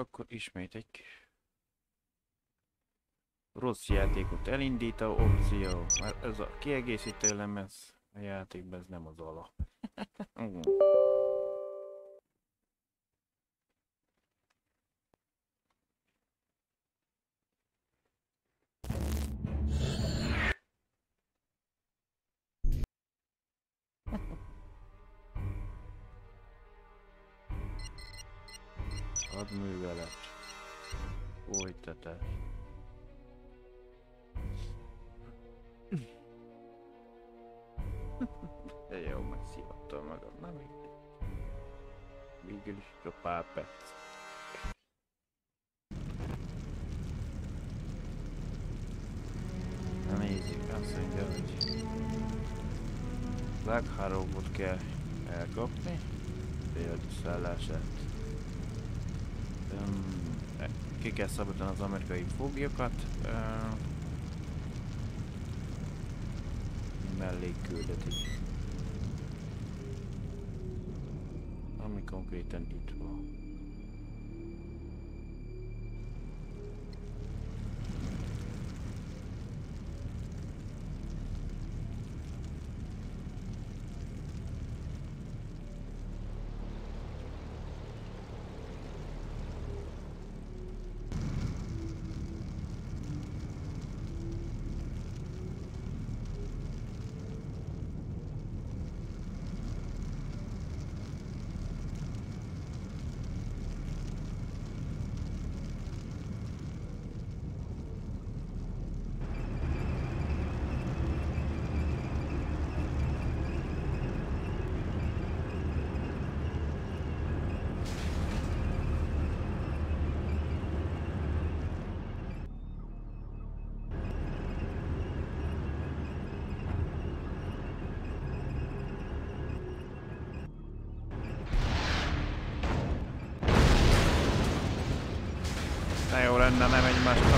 akkor ismét egy rossz játékot elindító opció, ez a kiegészítő lemez a játékban, ez nem az alap. Hadművelet. Folytatás. De jó, megszívattam magam, nem mindegy. Végül is csak pár perc. Na nézzük, azt mondja, hogy Black kell elkapni, például szállását. Um, ki kell szabadítani az amerikai foglyokat. Uh, mellékküldetés. Ami konkrétan itt van. Lenne, nem egymást akadályozhatnátok.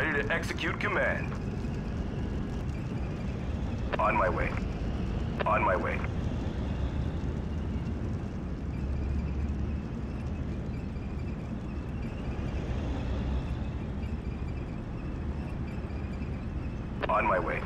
Ready to execute command. On my way. On my way. On my way.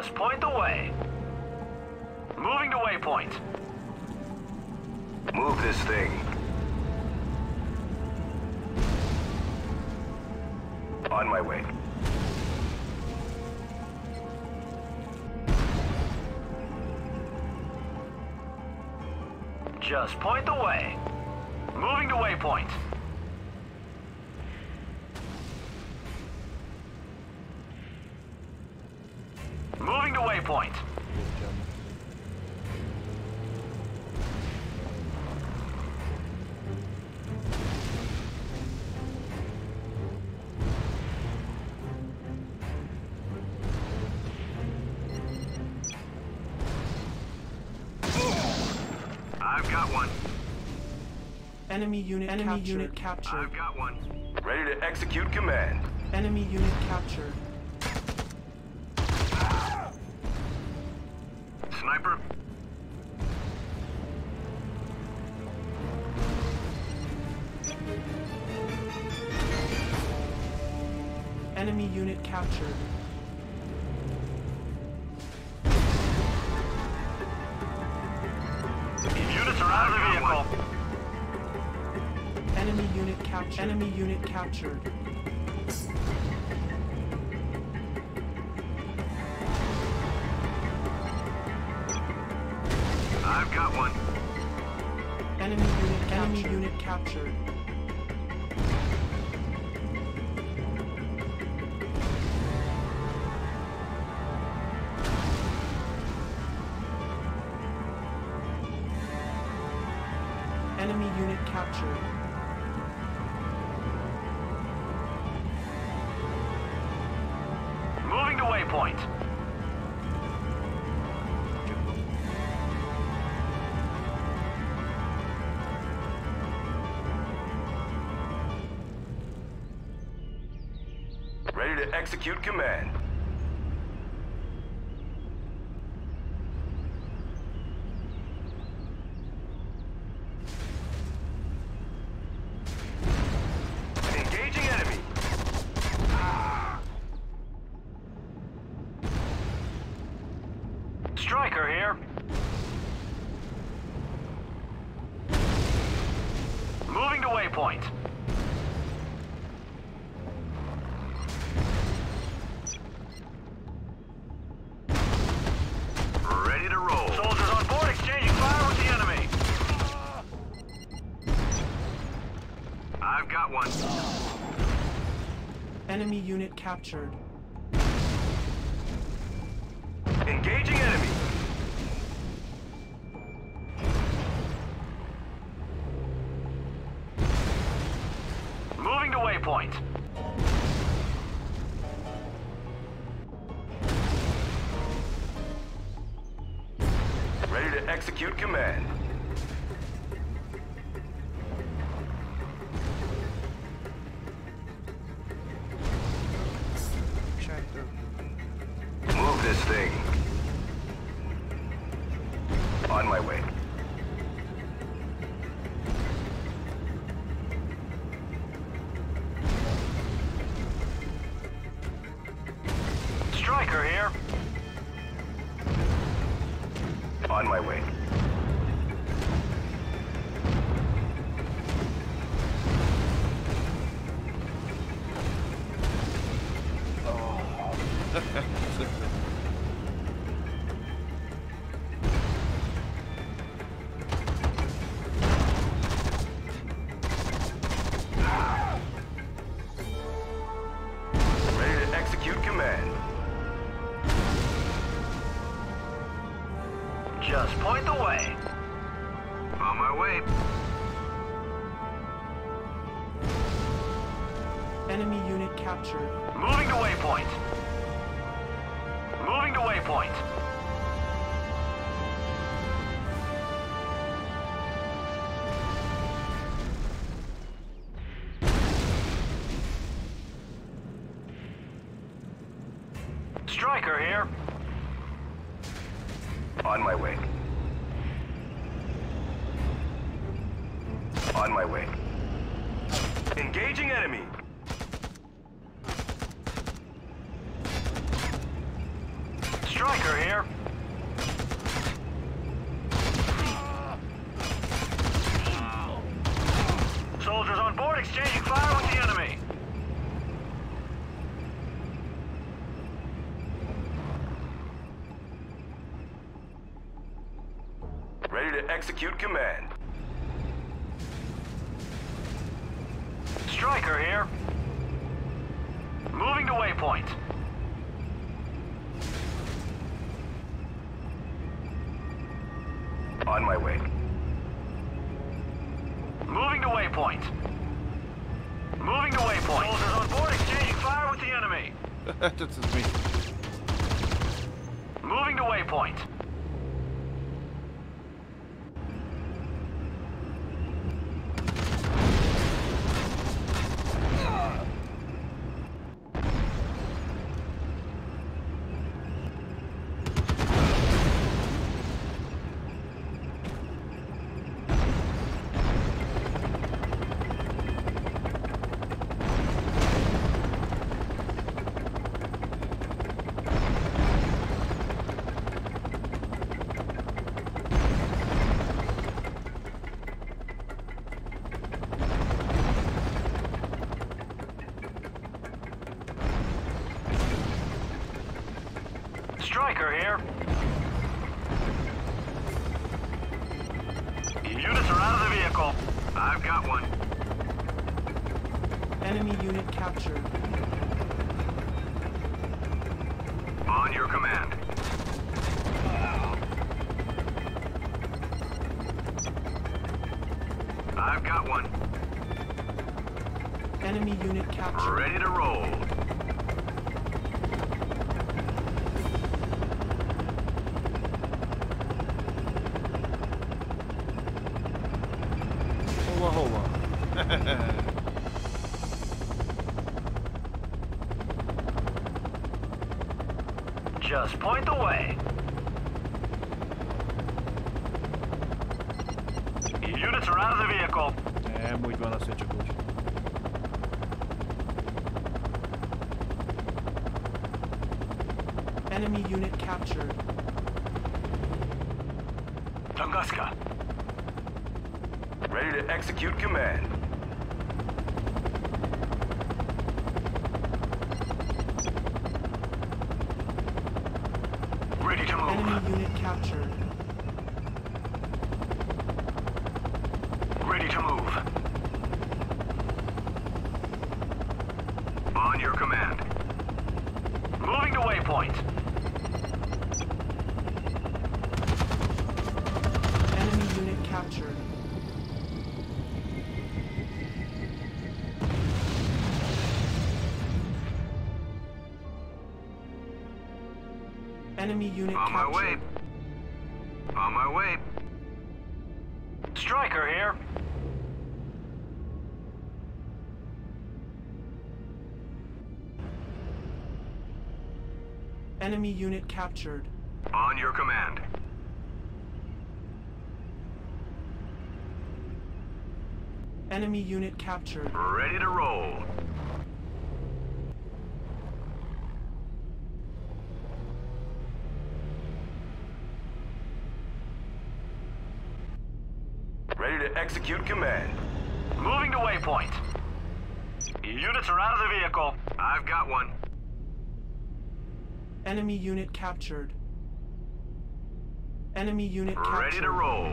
Just point the way. Moving to waypoint. Move this thing. On my way. Just point the way. Moving to waypoint. Enemy unit Enemy captured. unit captured. I've got one. Ready to execute command. Enemy unit captured. Sniper. Enemy unit captured. Captured. I've got one. Enemy unit captured. Enemy unit captured. Enemy unit captured. Execute command. captured. Engaging enemy! Moving to waypoint. Ready to execute command. Just point the way. On my way. Enemy unit captured. Moving to waypoint. Moving to waypoint. execute command. Striker here. Just point the way. Units are out of the vehicle. É muito boa nossa atitude. Enemy unit captured. Tunguska. Ready to execute command. Unit captured. Ready to move. On your command. Moving to waypoint. Enemy unit captured. Enemy unit On captured. On my way, unit captured. On your command. Enemy unit captured. Ready to roll. Ready to execute command. Moving to waypoint. Units are out of the vehicle. I've got one. Enemy unit captured. Enemy unit captured. Ready to roll.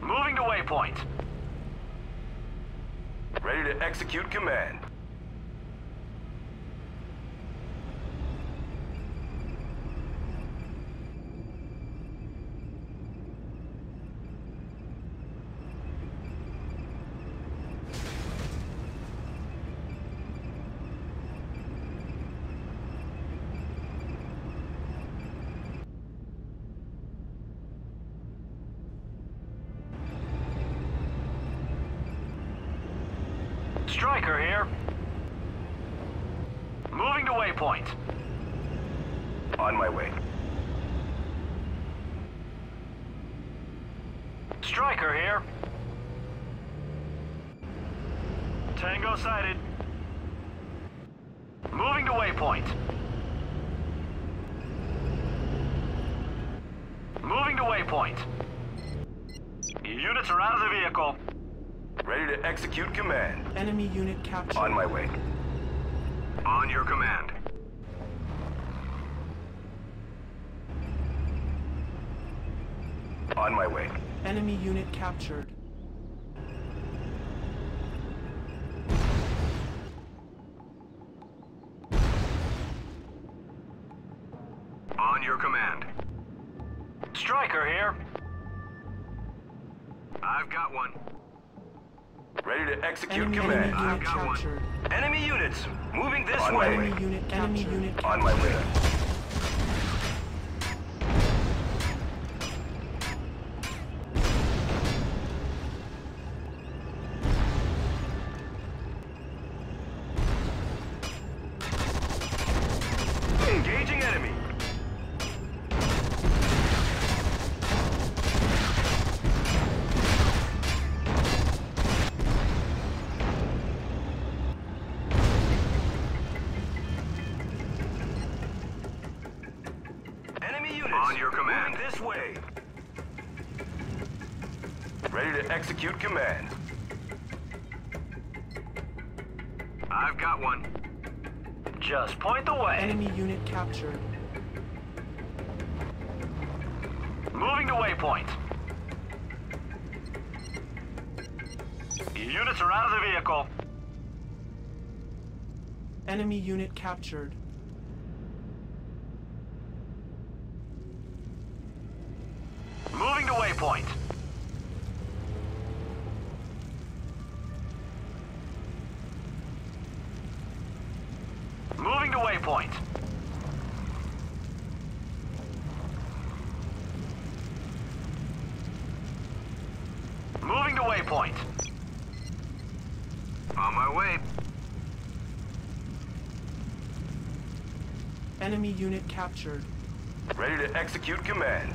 Moving to waypoint. Ready to execute command. Striker here. Moving to waypoint. On my way. Striker here. Tango sighted. Moving to waypoint. Moving to waypoint. Units are out of the vehicle. Ready to execute command. Enemy unit captured. On my way. On your command. On my way. Enemy unit captured. Execute Enemy, command. enemy I've unit got one. Enemy units, moving this On way. way. Enemy unit captured. Enemy unit captured. On my way. Captured. Moving to waypoint. Moving to waypoint. Moving to waypoint. On my way. Enemy unit captured. Ready to execute command.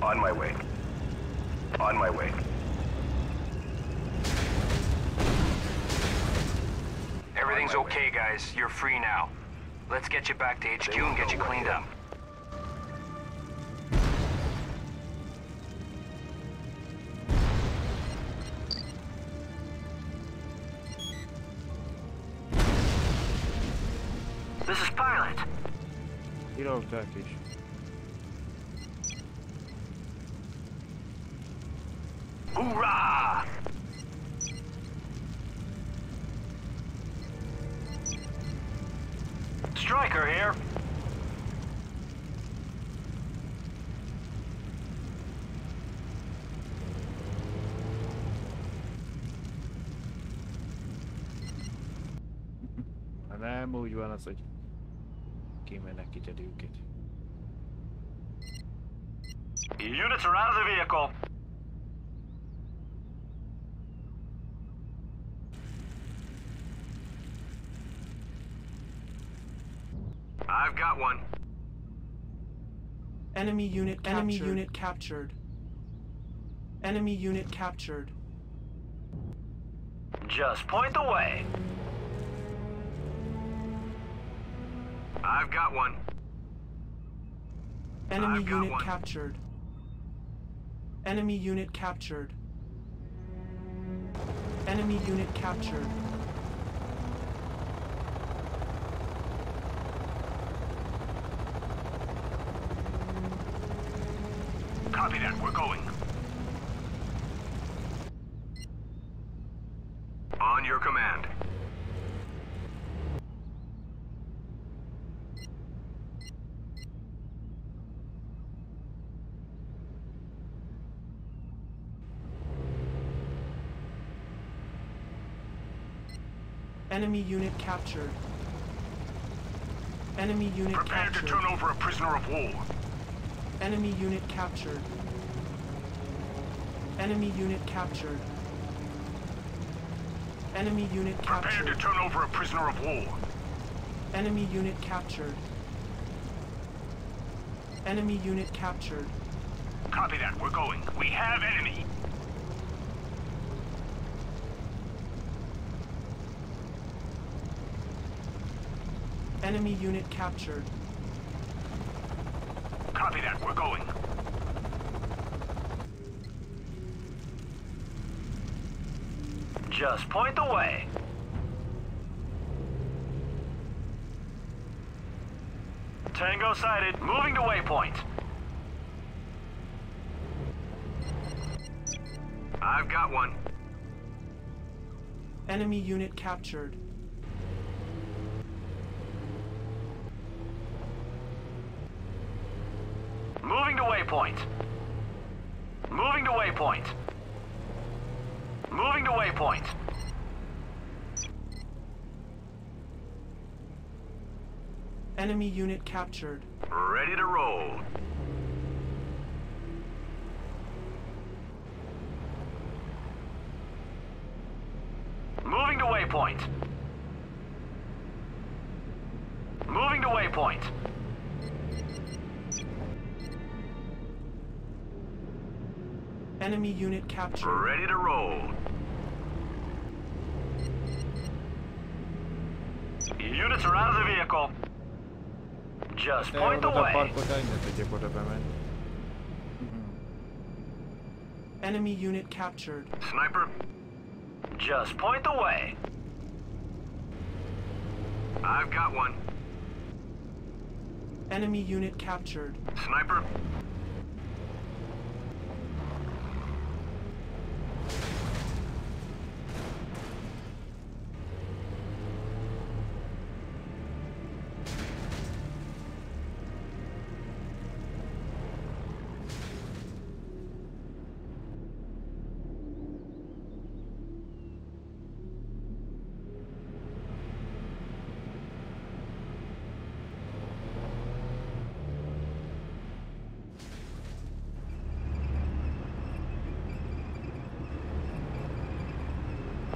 On my way. On my way. Everything's okay, guys. You're free now. Let's get you back to HQ and get you cleaned up. Units are out of the vehicle. I've got one. Enemy unit Enemy unit captured. Enemy unit captured. Just point the way. I've got one. Enemy I've got unit one. captured. Enemy unit captured. Enemy unit captured. Copy that. We're going. On your command. Enemy unit captured. Enemy unit Prepare to captured. turn over a prisoner of war. Enemy unit captured. Enemy unit captured. Enemy unit Prepare to turn over a prisoner of war. Enemy unit captured. Enemy unit captured. Copy that. We're going. We have enemy. Enemy unit captured. Copy that. We're going. Just point the way. Tango sighted. Moving to waypoint. I've got one. Enemy unit captured. Moving to waypoint. Moving to waypoint. Moving to waypoint. Enemy unit captured. Ready to roll. Captured. Ready to roll. Units are out of the vehicle. Just point the way. parkot el ne tudjak oda bemenni. Enemy unit captured. Sniper, just point the way. I've got one. Enemy unit captured. Sniper,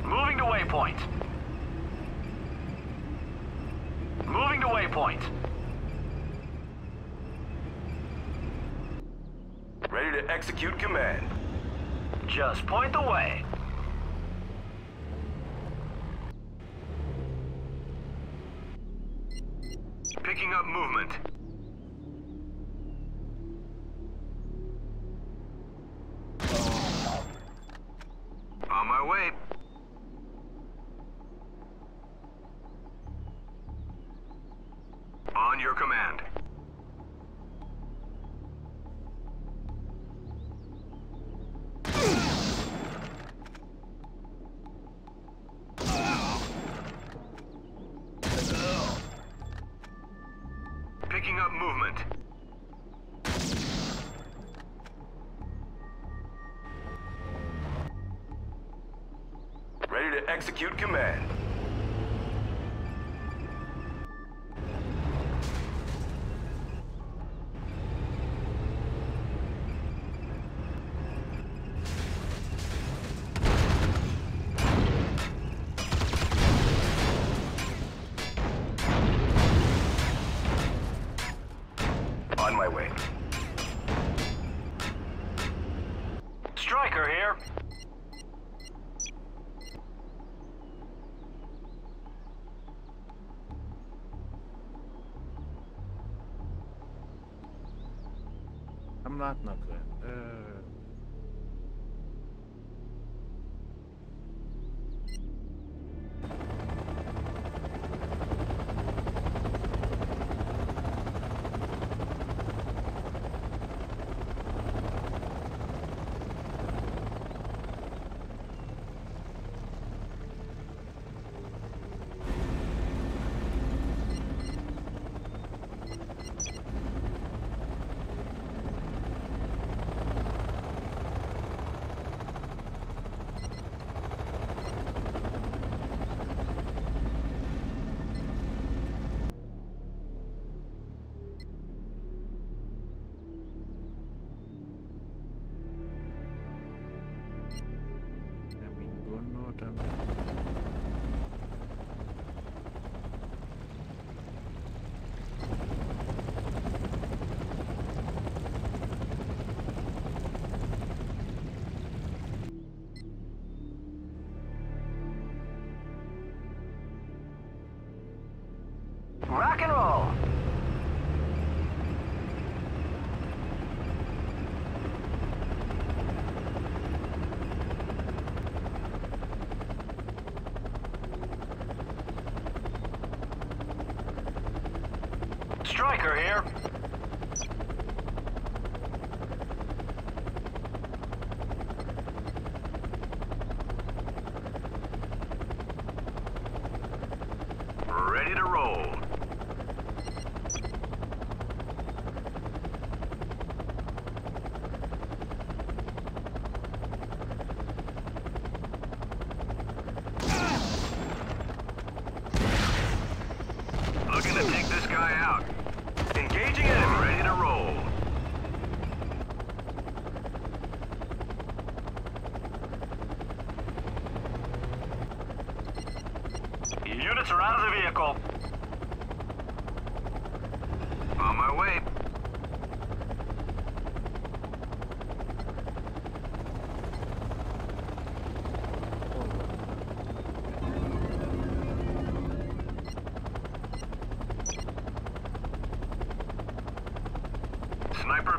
moving to waypoint. Moving to waypoint. Ready to execute command. Just point the way. Execute command. Sniper.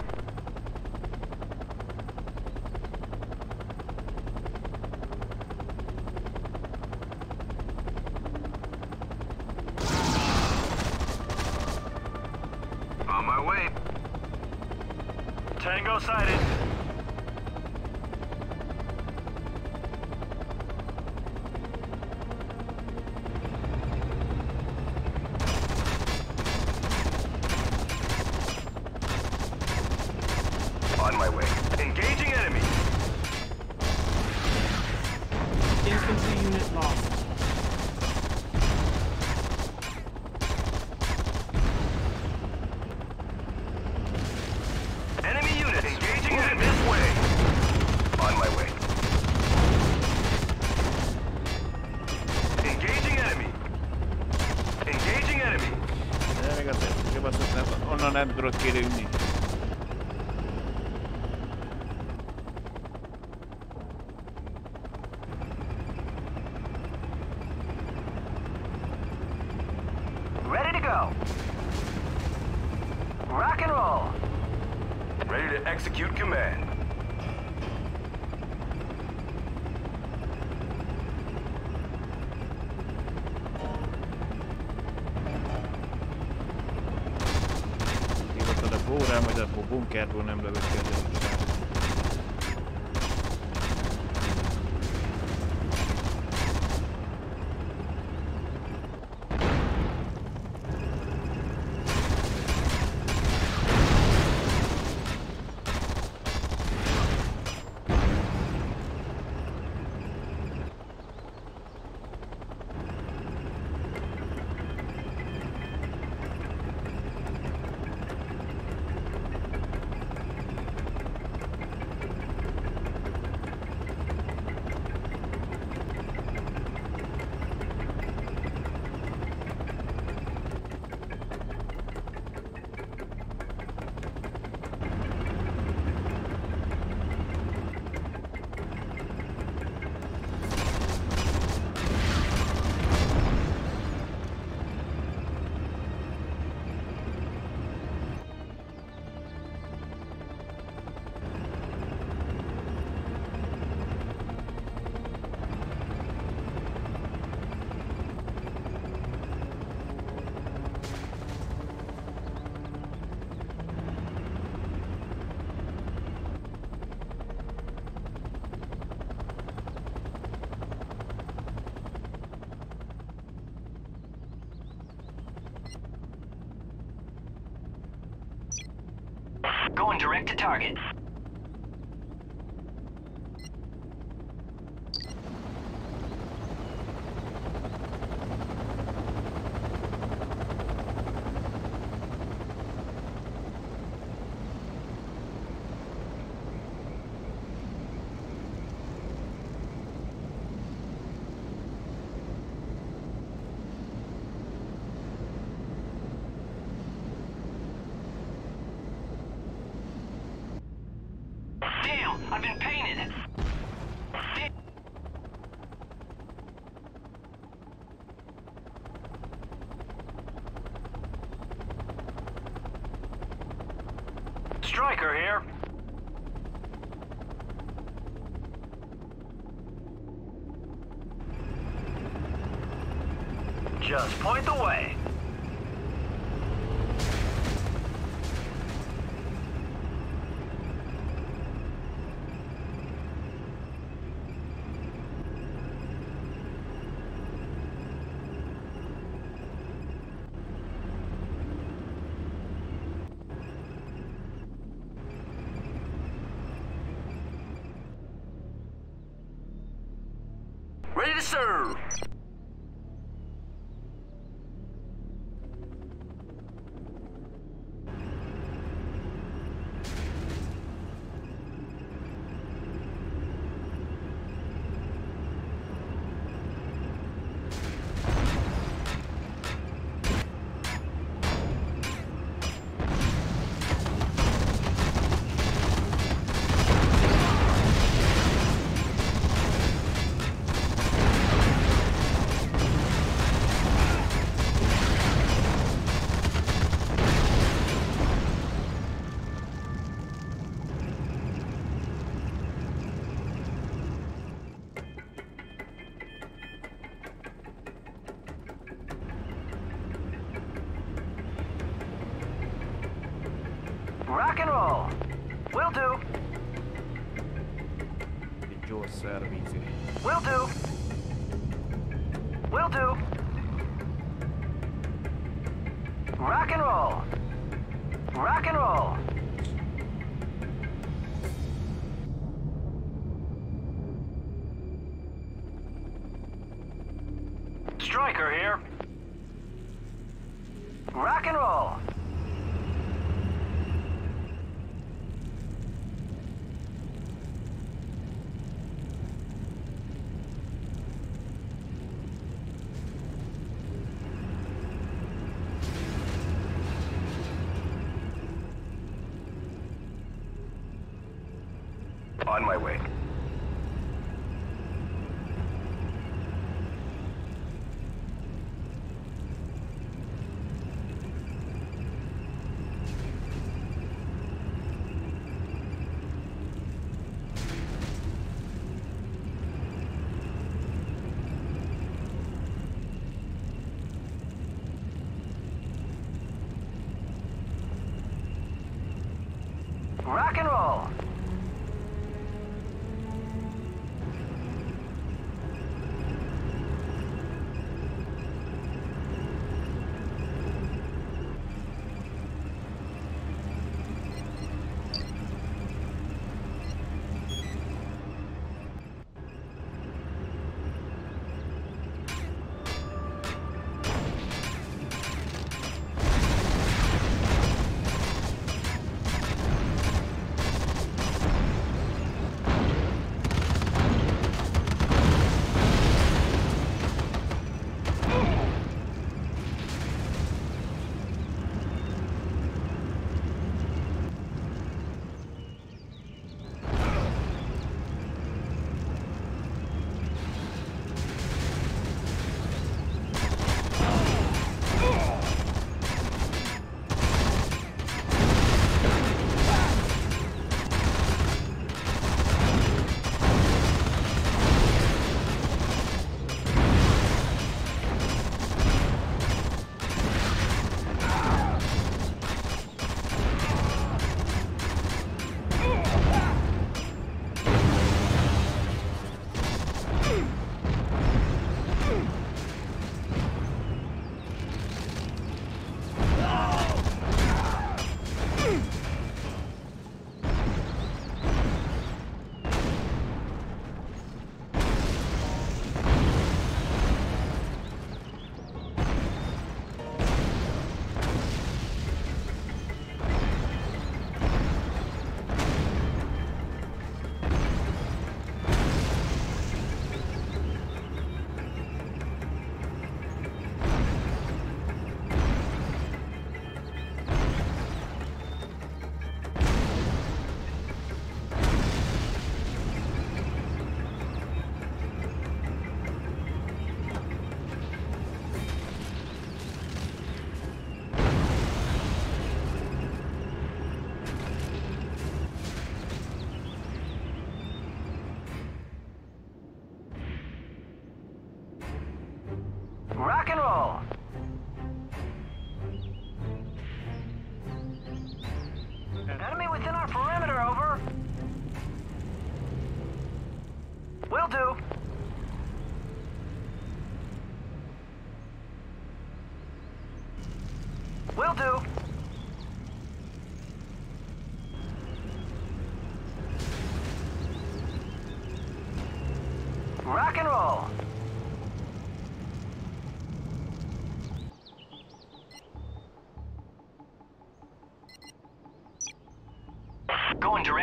On my way. Tango sighted. On my way. Engaging enemy. Infantry unit lost. Enemy unit engaging enemy this way. On my way. Engaging enemy. Engaging enemy. De még azért, kibaszott, nem, onnan nem tudod kirúgni. To target. Damn, I've been painted. Damn. Striker here. Just point the way. Ready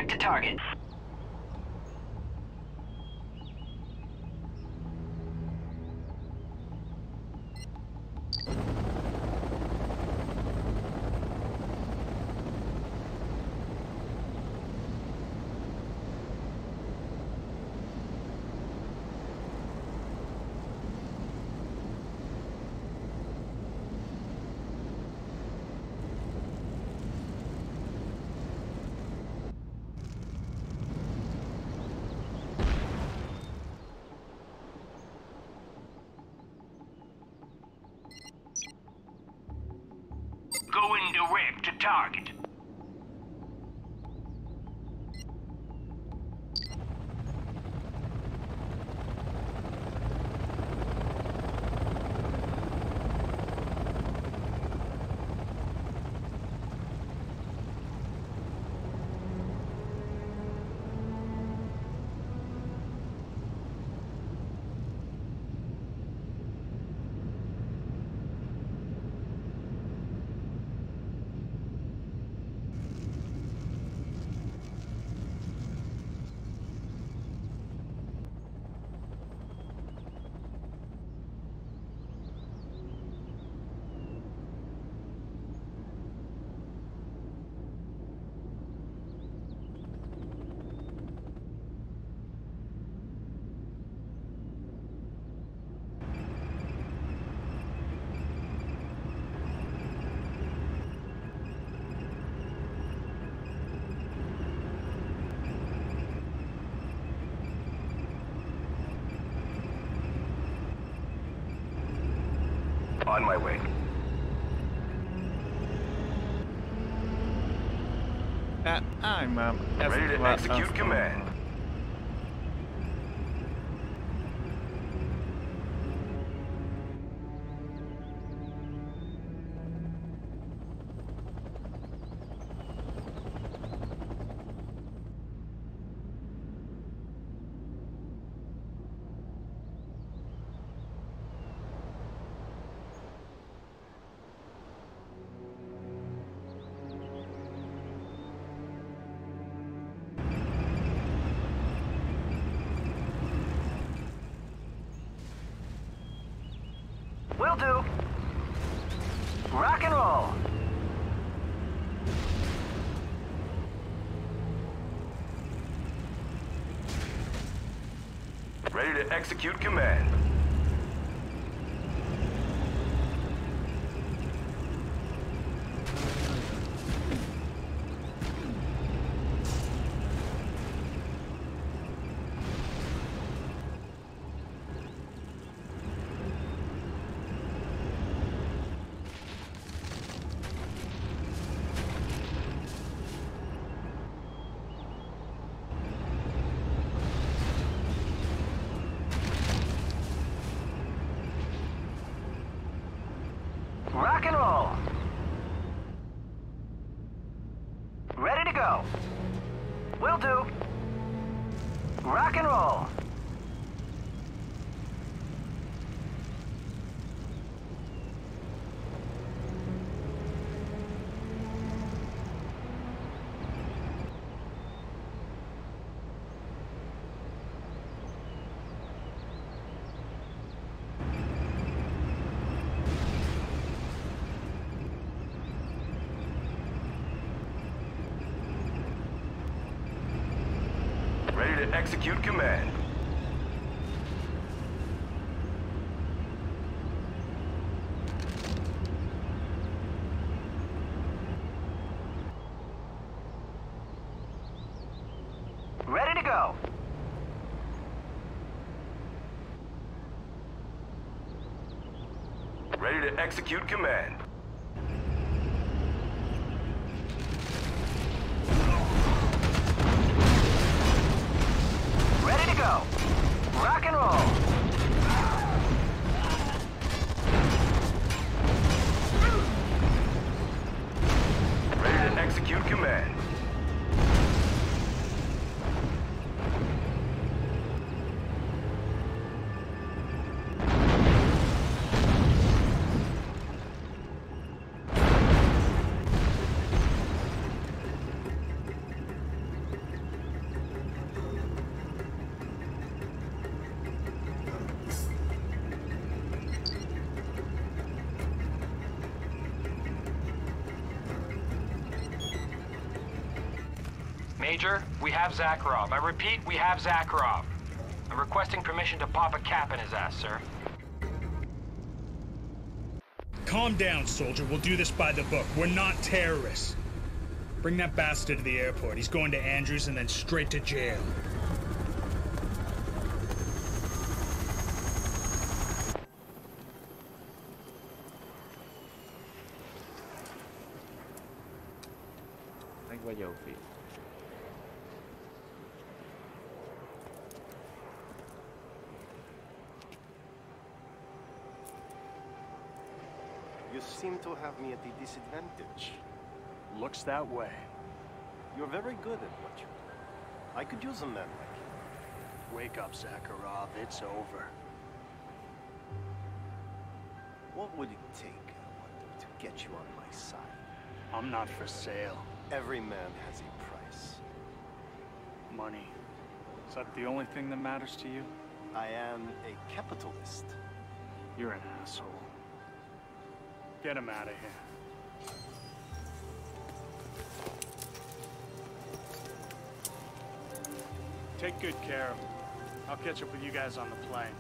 direct to target. Going direct to target. On my way. Uh, I'm um, Ready to execute command. Execute command. Will do. Rock and roll. Ready execute command. Ready to go. Ready to execute command. We have Zakharov. I repeat, we have Zakharov. I'm requesting permission to pop a cap in his ass, sir. Calm down, soldier. We'll do this by the book. We're not terrorists. Bring that bastard to the airport. He's going to Andrews and then straight to jail. Meg vagy jó fiú. You seem to have me at a disadvantage. Looks that way. You're very good at what you do. I could use a man like you. Wake up, Zakharov. It's over. What would it take, I wonder, to get you on my side? I'm not for sale. Every man has a price. Money. Is that the only thing that matters to you? I am a capitalist. You're an asshole. Get him out of here. Take good care of him. I'll catch up with you guys on the plane.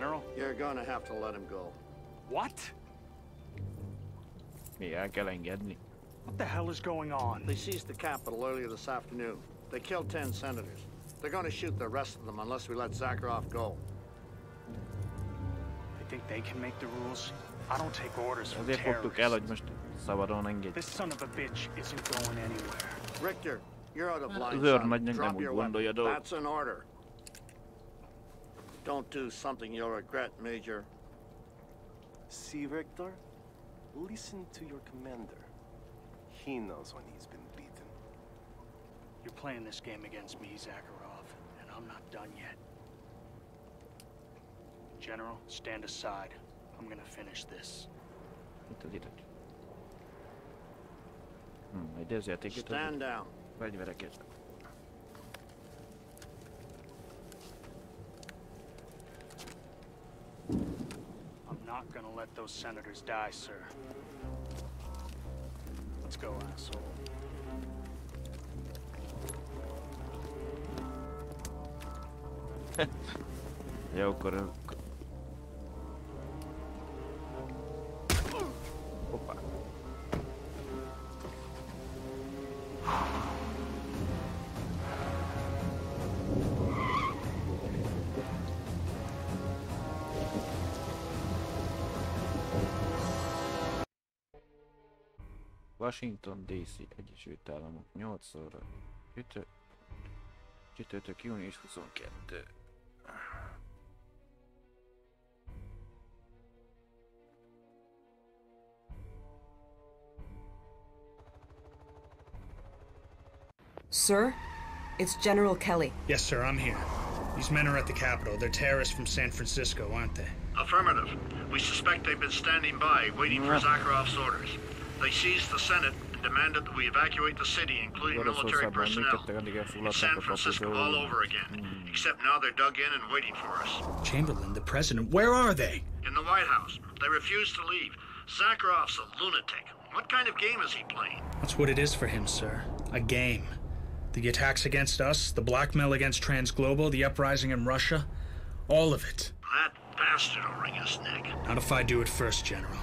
General? You're gonna have to let him go. What? Mi el kell engedni. What the hell is going on? They seized the Capitol earlier this afternoon. They killed ten senators. They're gonna shoot the rest of them unless we let Zakharov go. They think they can make the rules? I don't take orders from Azért fogtuk el, hogy terrorists. most szabadon engedj. This son of a bitch isn't going anywhere. Richter, you're out of line, son. Drop your weapon. That's an order. Don't do something you'll regret, Major. See, Richter? Listen to your commander. He knows when he's been beaten. You're playing this game against me, Zakharov, and I'm not done yet. General, stand aside. I'm gonna finish this. Itt az irat. Hm, egy ezértéket Stand down. fegyvereket. I'm not gonna let those senators die, sir. Let's go, asshole. Jó, akkor... Washington DC Egyesült Államok 8 óra Csütö... Csütörtök június 22 Sir, it's General Kelly. Yes, sir, I'm here. These men are at the Capitol. They're terrorists from San Francisco, aren't they? Affirmative. We suspect they've been standing by, waiting for Zakharov's orders. They seized the Senate and demanded that we evacuate the city, including military Oroszországban personnel. működtek, addig It's elfulladták San Francisco all over again. Except now they're dug in and waiting for us. Chamberlain, the president, where are they? In the White House, they refuse to leave. Zakharov's a lunatic. What kind of game is he playing? That's what it is for him, sir. A game. The attacks against us, the blackmail against Transglobal, the uprising in Russia, all of it. That bastard will wring his neck. Not if I do it first, General.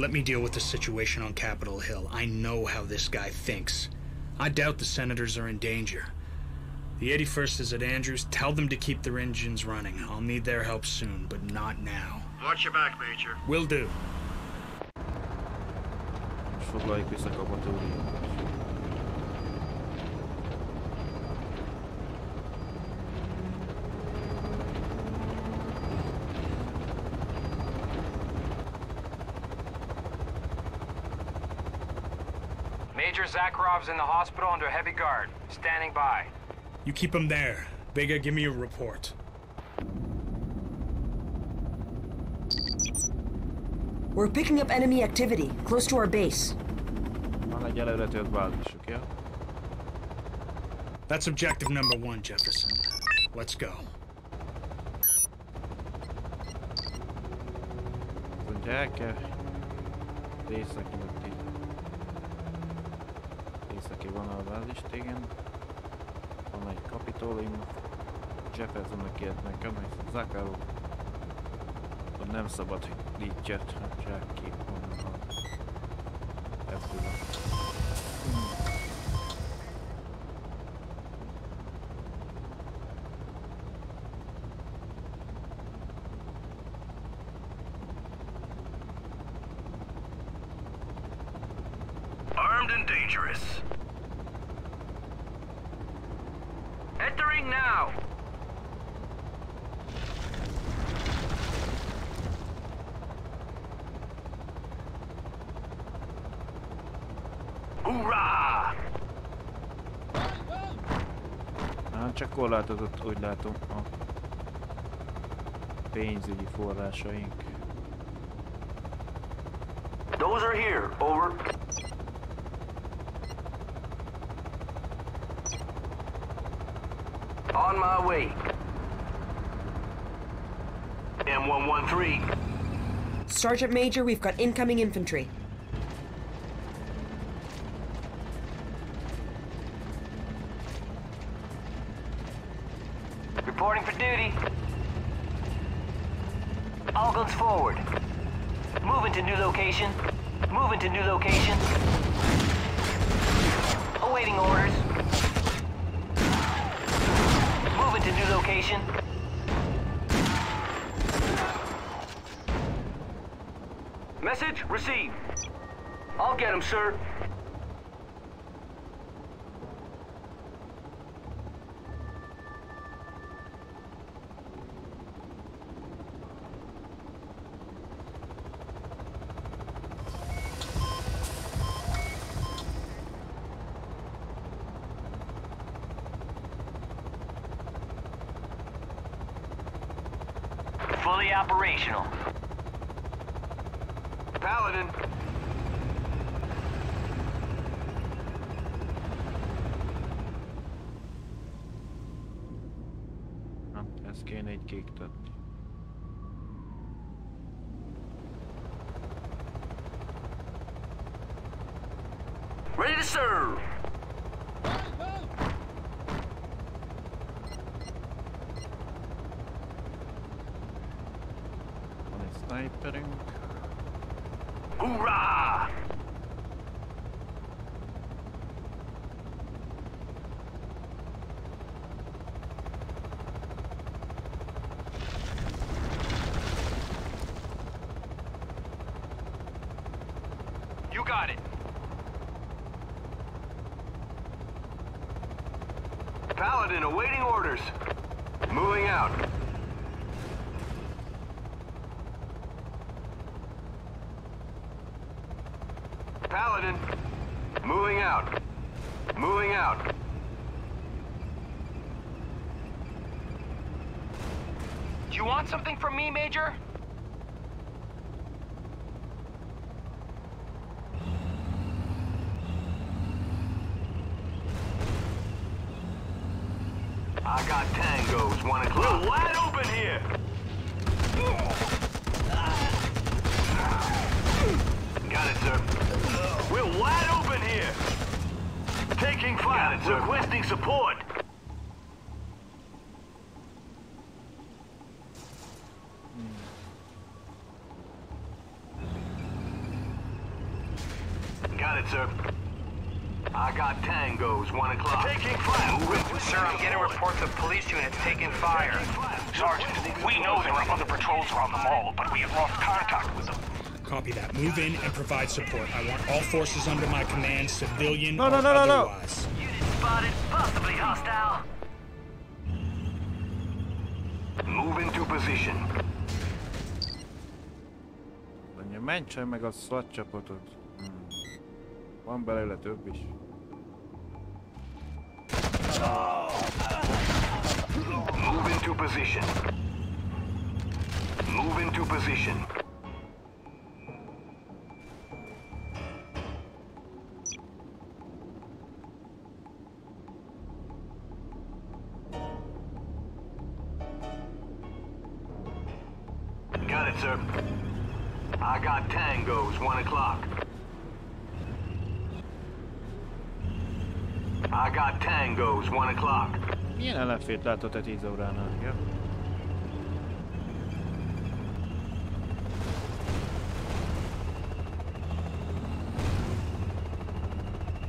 Let me deal with the situation on Capitol Hill. I know how this guy thinks. I doubt the senators are in danger. The 81st is at Andrews. Tell them to keep their engines running. I'll need their help soon, but not now. Watch your back, Major. Will do. És foglaljuk vissza Kapatóriumot. Major Zakharov's in the hospital under heavy guard. Standing by. You keep him there. Vega, give me a report. We're picking up enemy activity close to our base. Van egy előre tört bázisuk, ja? That's objective number one, Jefferson. Let's go. Azt mondja, el kell északi mögé. Északi vonalbázist, igen. Van egy kapitólium. Jeffersonnak kért nekem, hogy Zakharov hogy nem szabad, hogy lítyet hagyják ki onnan a ebből a Armed and dangerous. Entering now. Hoorah! Hát csak korlátozott, úgy látom, a pénzügyi forrásaink. Those are here. Over. On my way. M113. Sergeant Major, we've got incoming infantry. Operational. Paladin. Nem, ez kéne egy kék tett. Ready to serve. Van egy sniperünk. Hoorah! You got it. Paladin awaiting orders. Moving out. Paladin. Moving out. Moving out. Do you want something from me, Major? Move in and provide support. I want all forces under my command, civilian No, no, or no, no, no. otherwise. Spotted, possibly hostile. Move into position. Mondja, mentse meg a SWAT csapatot. Hmm. Van belőle több is. Move into position. Move into position. Ellenfélt látott te 10 óránál? Ja.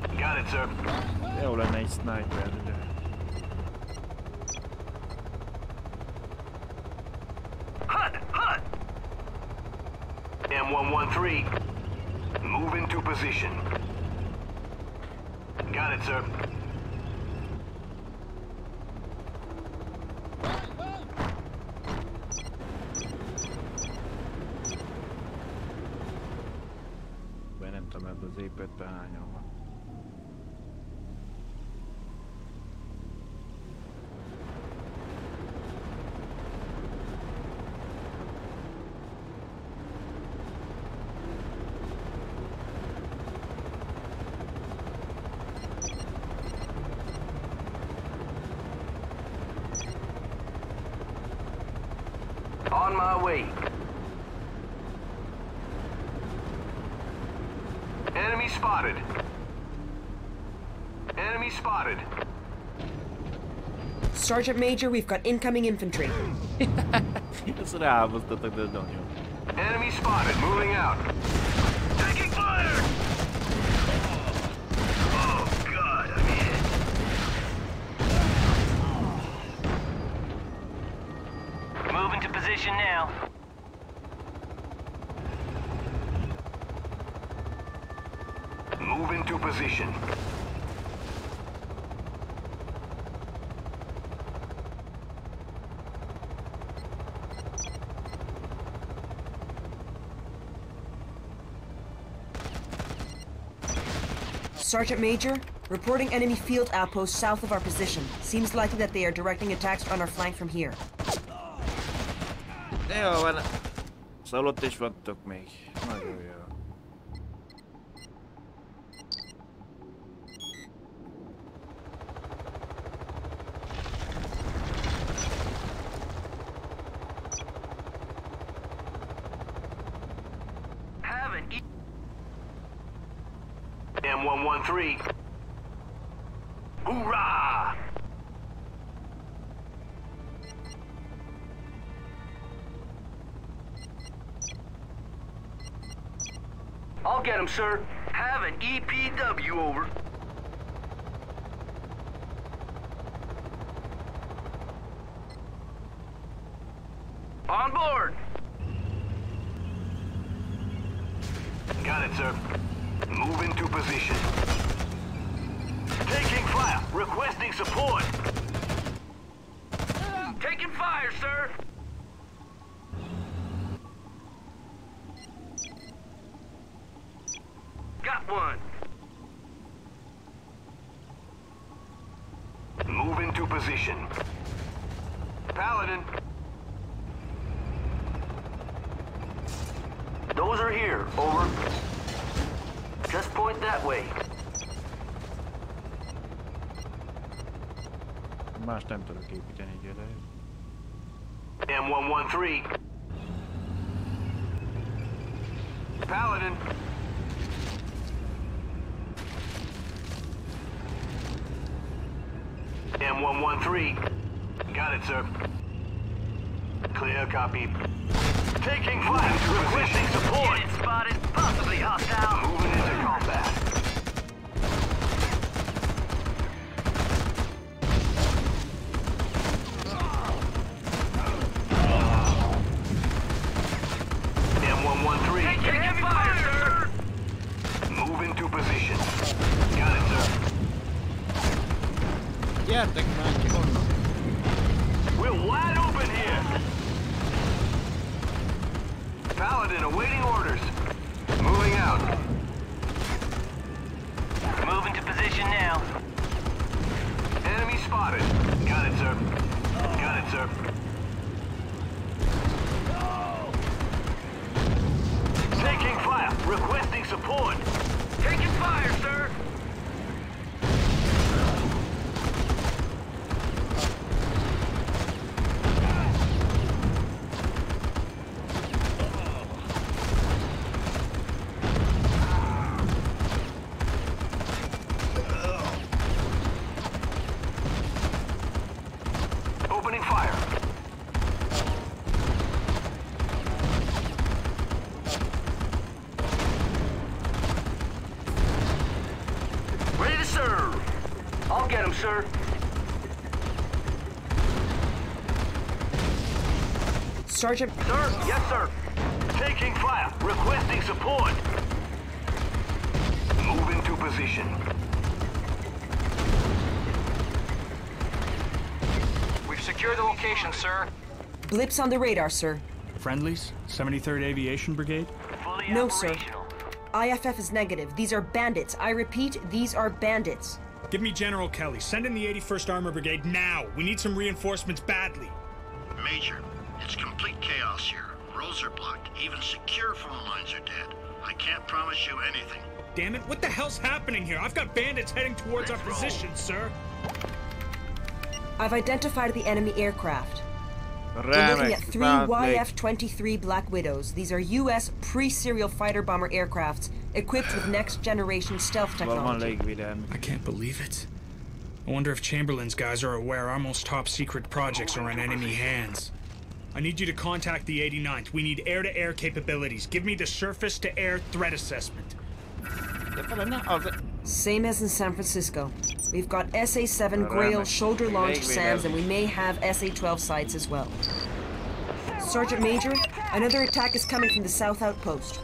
Got it, sir. Jó lenne egy sniper, de... Hut! Hut! M113. Move into position. Got it, sir. Vagy nem tudom, ebbe az épületben hányan van. On my way. Enemy spotted. Enemy spotted. Sergeant Major, we've got incoming infantry. Ezt ráházoztatok, de ez nagyon jó. Enemy spotted. Moving out. Taking fire! Oh, God, I'm hit. Move into position now. Move into position. Sergeant Major, reporting enemy field outposts south of our position. Seems likely that they are directing attacks on our flank from here. Nagyon jó. Haven't e- M113. Hoorah! I'll get him, sir. Have an EPW over. On board. Got it, sir. Move into position. Taking fire. Requesting support. Taking fire, sir. Got one. Move into position. Paladin. Those are here. Over. Just point that way. Építeni, gyere. M113. Paladin. M113. Got it, sir. Clear copy. Taking fire. Sir, yes, sir. Taking fire. Requesting support. Move into position. We've secured the location, sir. blips on the radar, sir. Friendlies? 73rd Aviation Brigade? Fully No, sir. IFF is negative. These are bandits. I repeat, these are bandits. Give me General Kelly. Send in the 81st Armor Brigade now. We need some reinforcements badly. Major, it's complete chaos here. Roads are blocked. Even secure phone lines are dead. I can't promise you anything. Damn it, what the hell's happening here? I've got bandits heading towards our position, sir. I've identified the enemy aircraft. We're looking at three YF-23 Black Widows. These are U.S. pre-serial fighter bomber aircrafts equipped with next-generation stealth Van van technology. I can't believe it. I wonder if Chamberlain's guys are aware our most top secret projects are in enemy hands. I need you to contact the 89th. We need air to air capabilities. Give me the surface to air threat assessment. Ja tällä nää on se... Same as in San Francisco. We've got SA-7 Grail shoulder-launched Wait, wait, SAMs, and we may have SA-12 sites as well. Sergeant Major, another attack is coming from the South Outpost.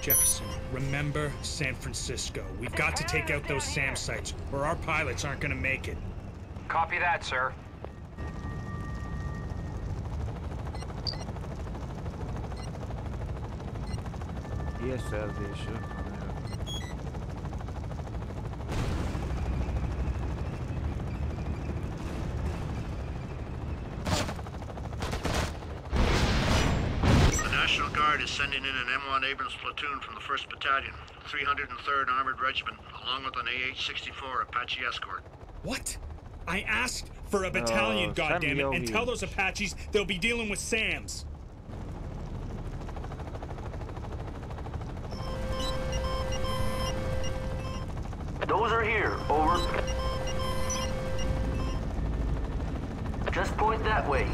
Jefferson, remember San Francisco. We've got to take out those SAM sites, or our pilots aren't gonna make it. Copy that, sir. Hírszerzés. van. The National Guard is sending in an M1 Abrams platoon from the 1st Battalion, 303rd Armored Regiment, along with an AH-64 Apache escort. What? I asked for a battalion, Oh, goddammit, and tell those Apaches they'll be dealing with SAMs. Those are here. Over. Just point that way.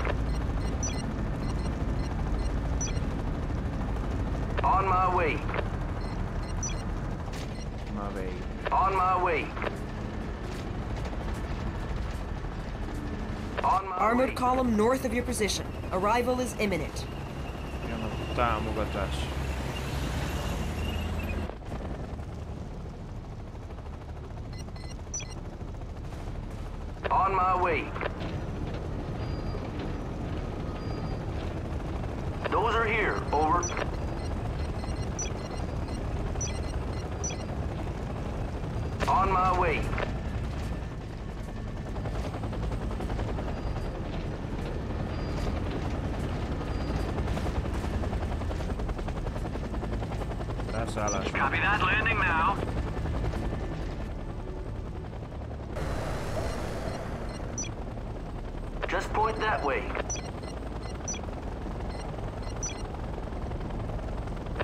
On my way. Ma vei. On my way. On my way. Armored way. column north of your position. Arrival is imminent. Jön a On my way. Those are here. Over. On my way. Leszállás. Copy that. Landing now. Just point that way.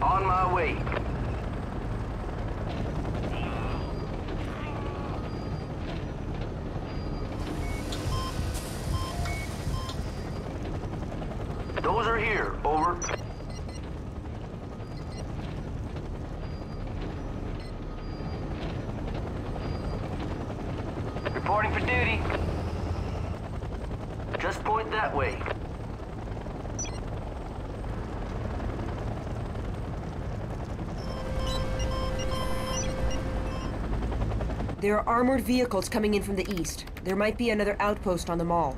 On my way. There are armored vehicles coming in from the east. There might be another outpost on the mall.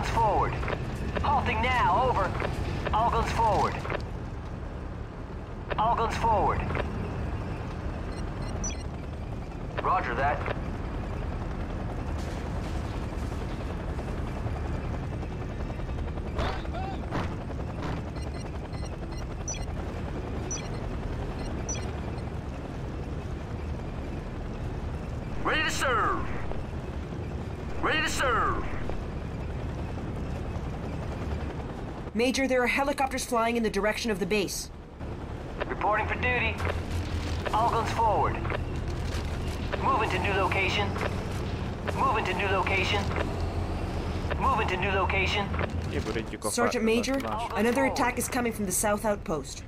guns forward. Halting now, over. All guns forward. All guns forward. Roger that. Major, there are helicopters flying in the direction of the base. Reporting for duty. All guns forward. Moving to new location. Moving to new location. Moving to new location. Sergeant Major, another attack is coming from the south outpost.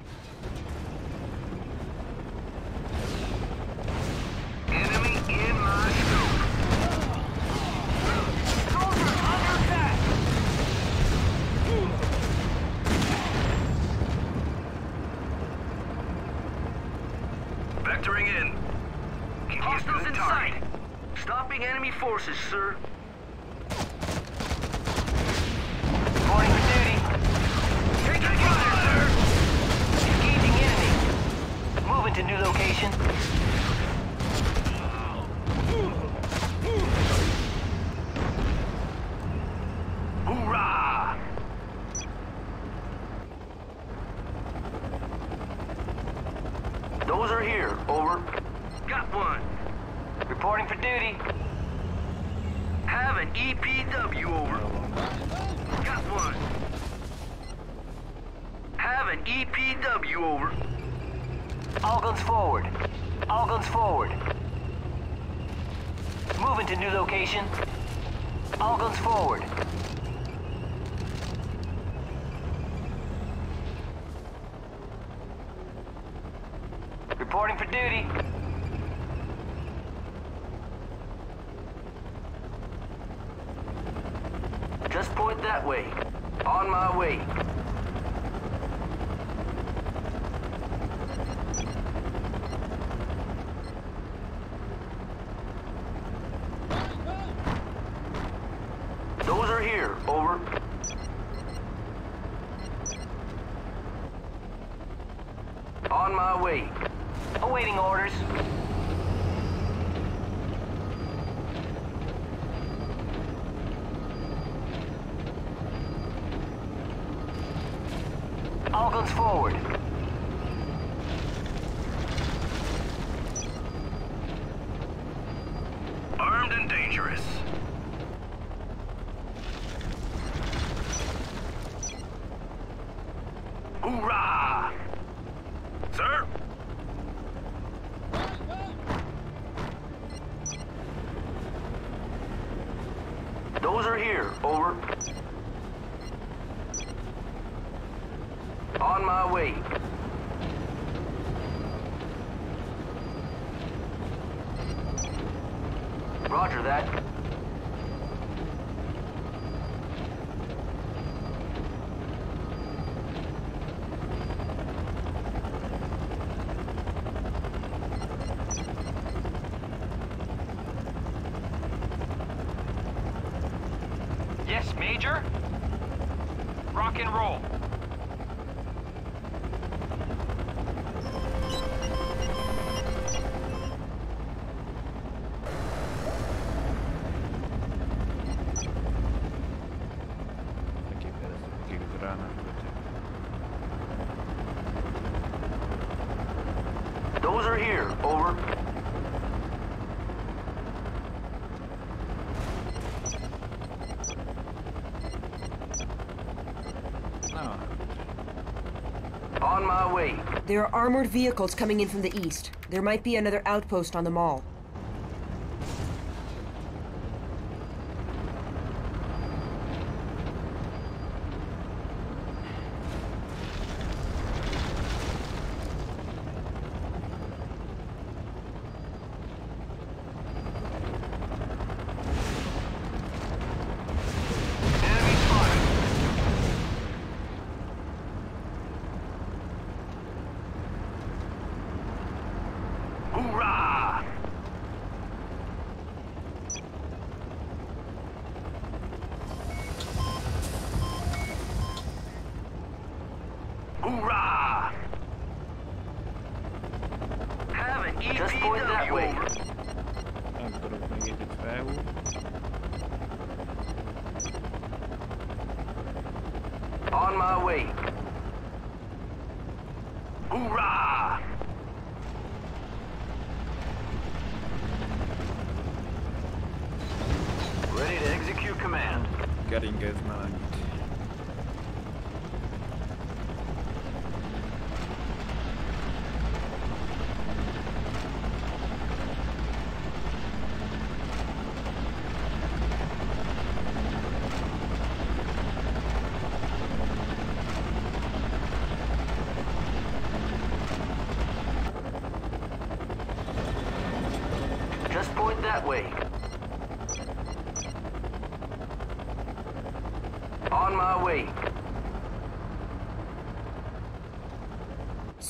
There are armored vehicles coming in from the east. There might be another outpost on the mall.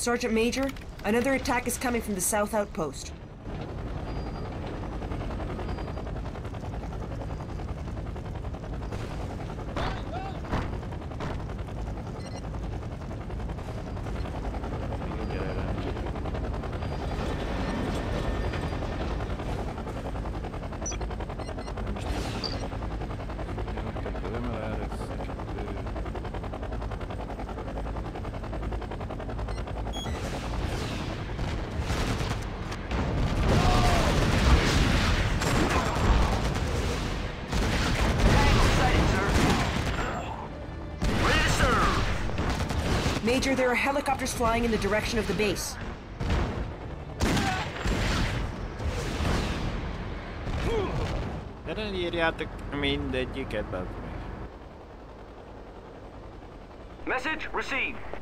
Sergeant Major, another attack is coming from the south outpost. Major, there are helicopters flying in the direction of the base. Erre írjátok mindegy, kiket Message received.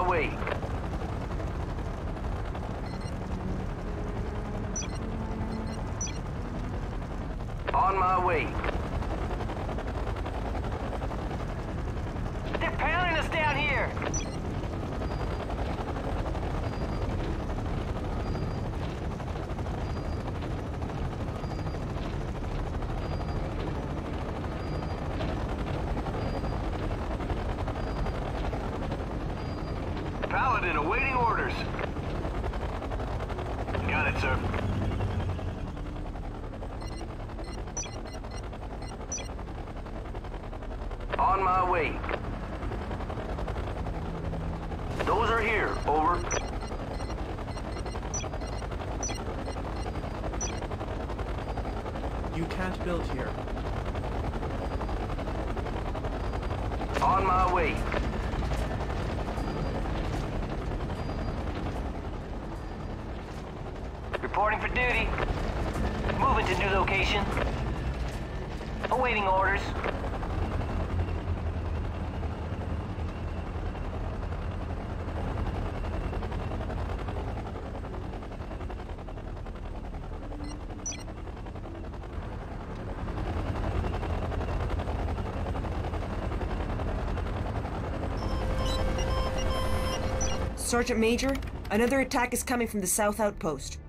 are we? Sergeant Major, another attack is coming from the south outpost.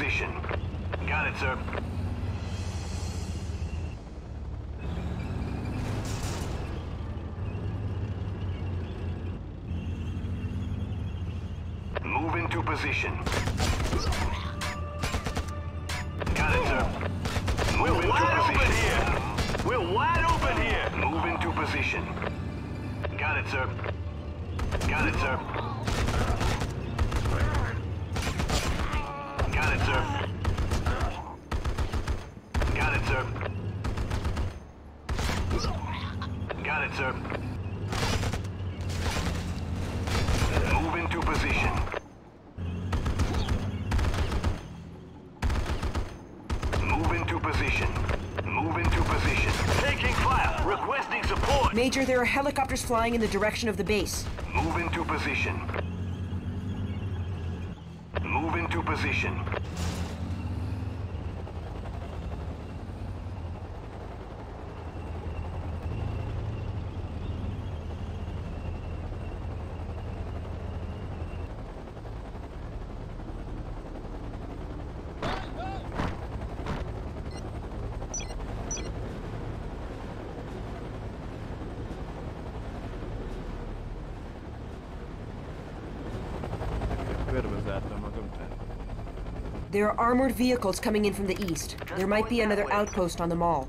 position. Got it, sir. Move into position. There are helicopters flying in the direction of the base. Move into position. Move into position. There are armored vehicles coming in from the east. There might be another outpost on the mall.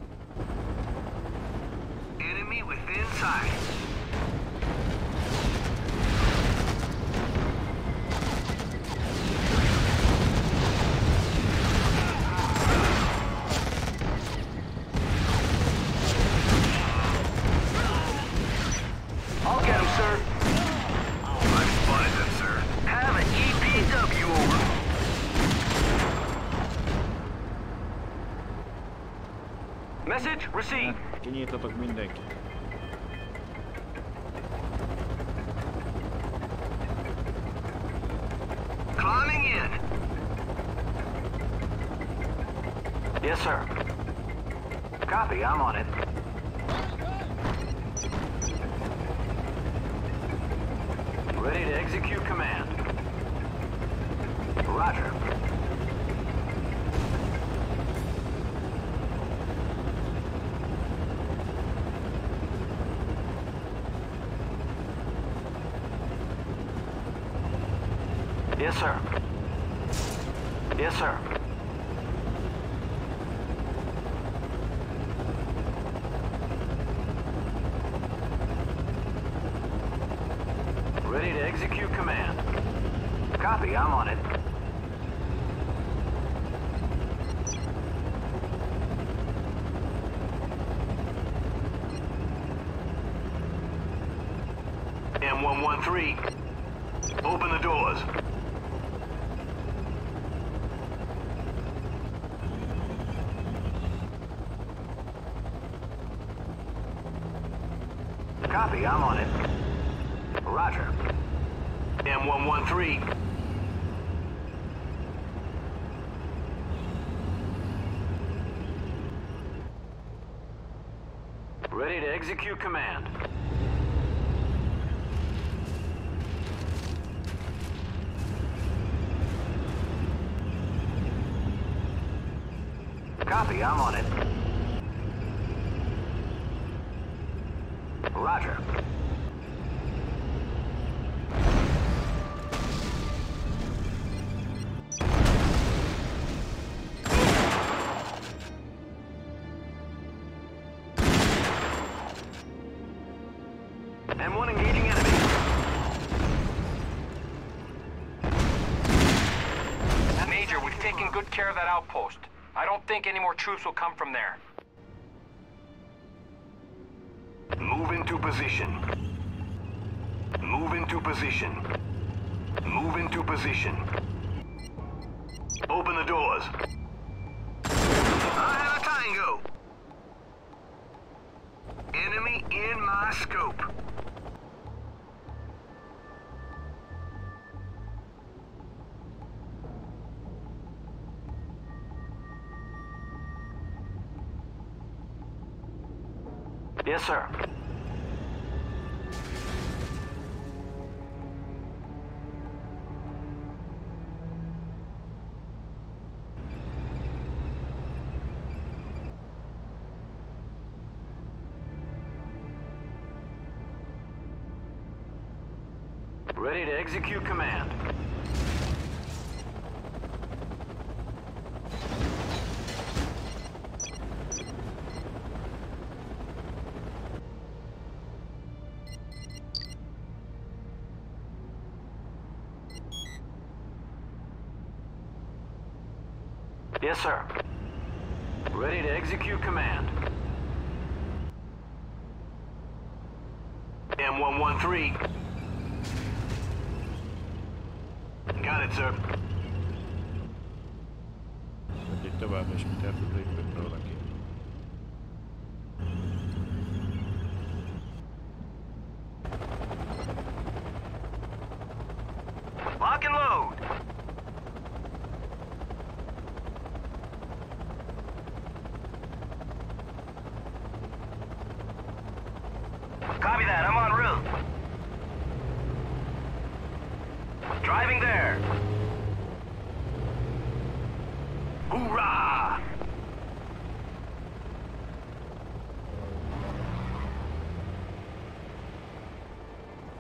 Execute command. think any more troops will come from there. Yes, sir. Ready to execute command. Execute command. M113. Got it, sir. Megyünk tovább, és mit eltudjuk róla ki. Lock and load. Copy that. I'm en route. Driving there. Hoorah!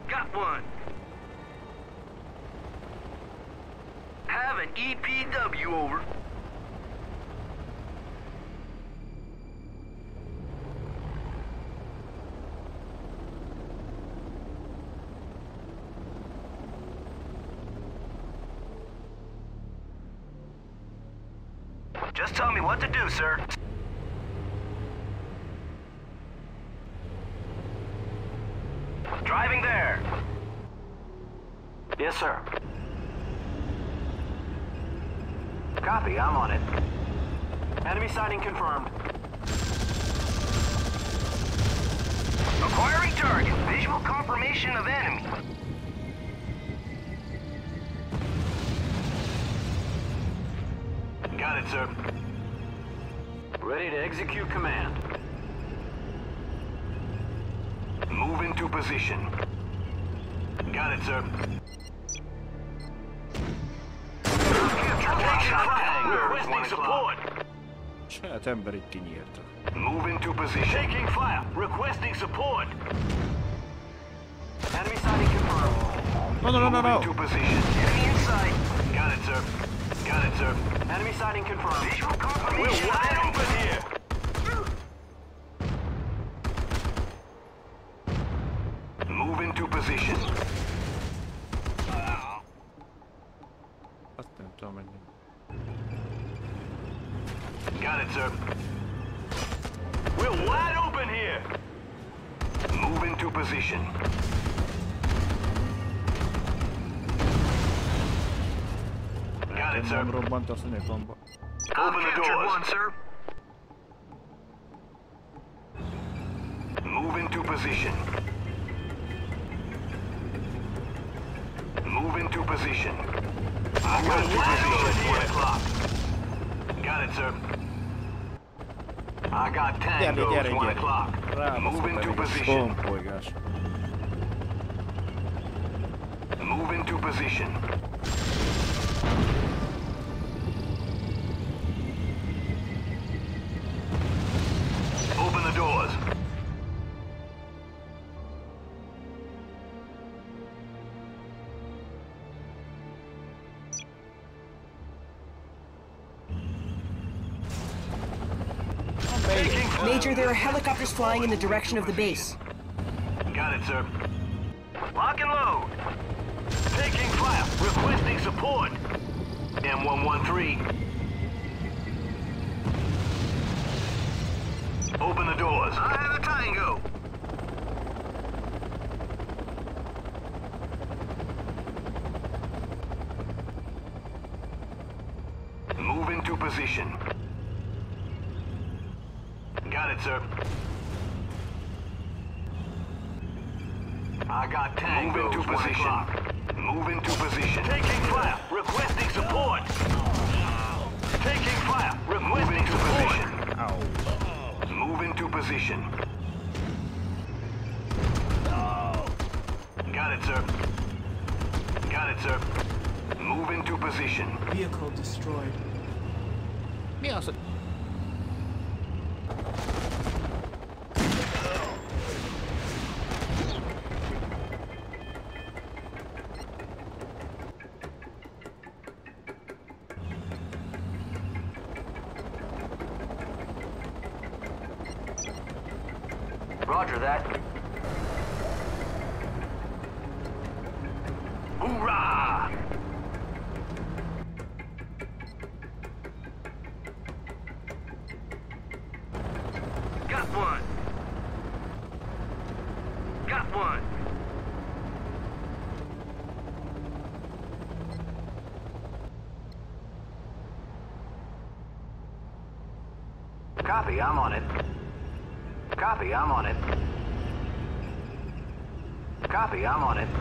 Got one. Have an EPW over. Just tell me what to do, sir. Driving there. Yes, sir. Copy, I'm on it. Enemy sighting confirmed. Acquiring target. Visual confirmation of enemy. Got it, sir. Execute command. Move into position. Got it, sir. Requesting support. Saját emberit kinyírta. Move into position. Taking fire. Requesting support. Enemy sighting confirmed. No, no, no, no, no. into position. Enemy in sight. Got it, sir. Got it, sir. Enemy sighting confirmed. Visual confirmation. We're wide open here. Major, there are helicopters flying in the direction of the base. Got it, sir. Lock and load. Taking fire. Requesting support. M113. Open the doors. I have a tango. Move into position. Got it, sir. I got tangos. Move into position. Move into position. Taking fire. Requesting support. Taking fire. Requesting support. Ow. Move into position. Got it, sir. Got it, sir. Move into position. Vehicle destroyed. Mi az, hogy... Roger that. Hoorah! Copy, I'm on it. Copy, I'm on it. Copy, I'm on it.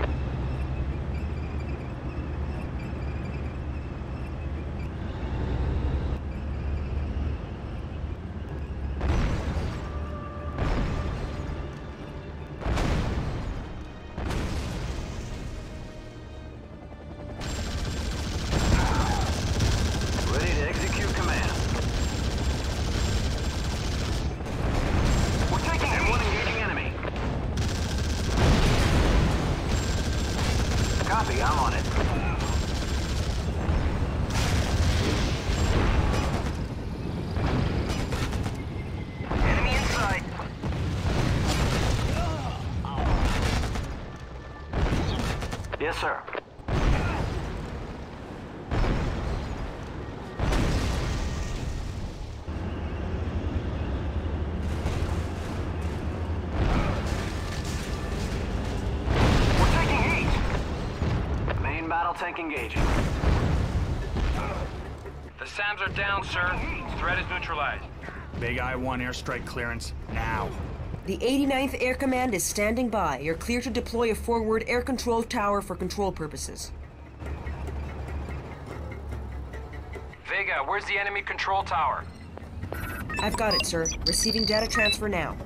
Tank engaging. The SAMs are down, sir. Threat is neutralized. Big I-1 airstrike clearance, now. The 89th Air Command is standing by. You're clear to deploy a forward air control tower for control purposes. Vega, where's the enemy control tower? I've got it, sir. Receiving data transfer now.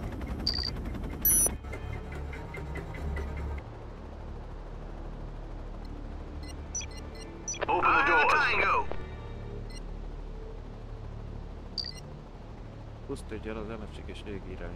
végére.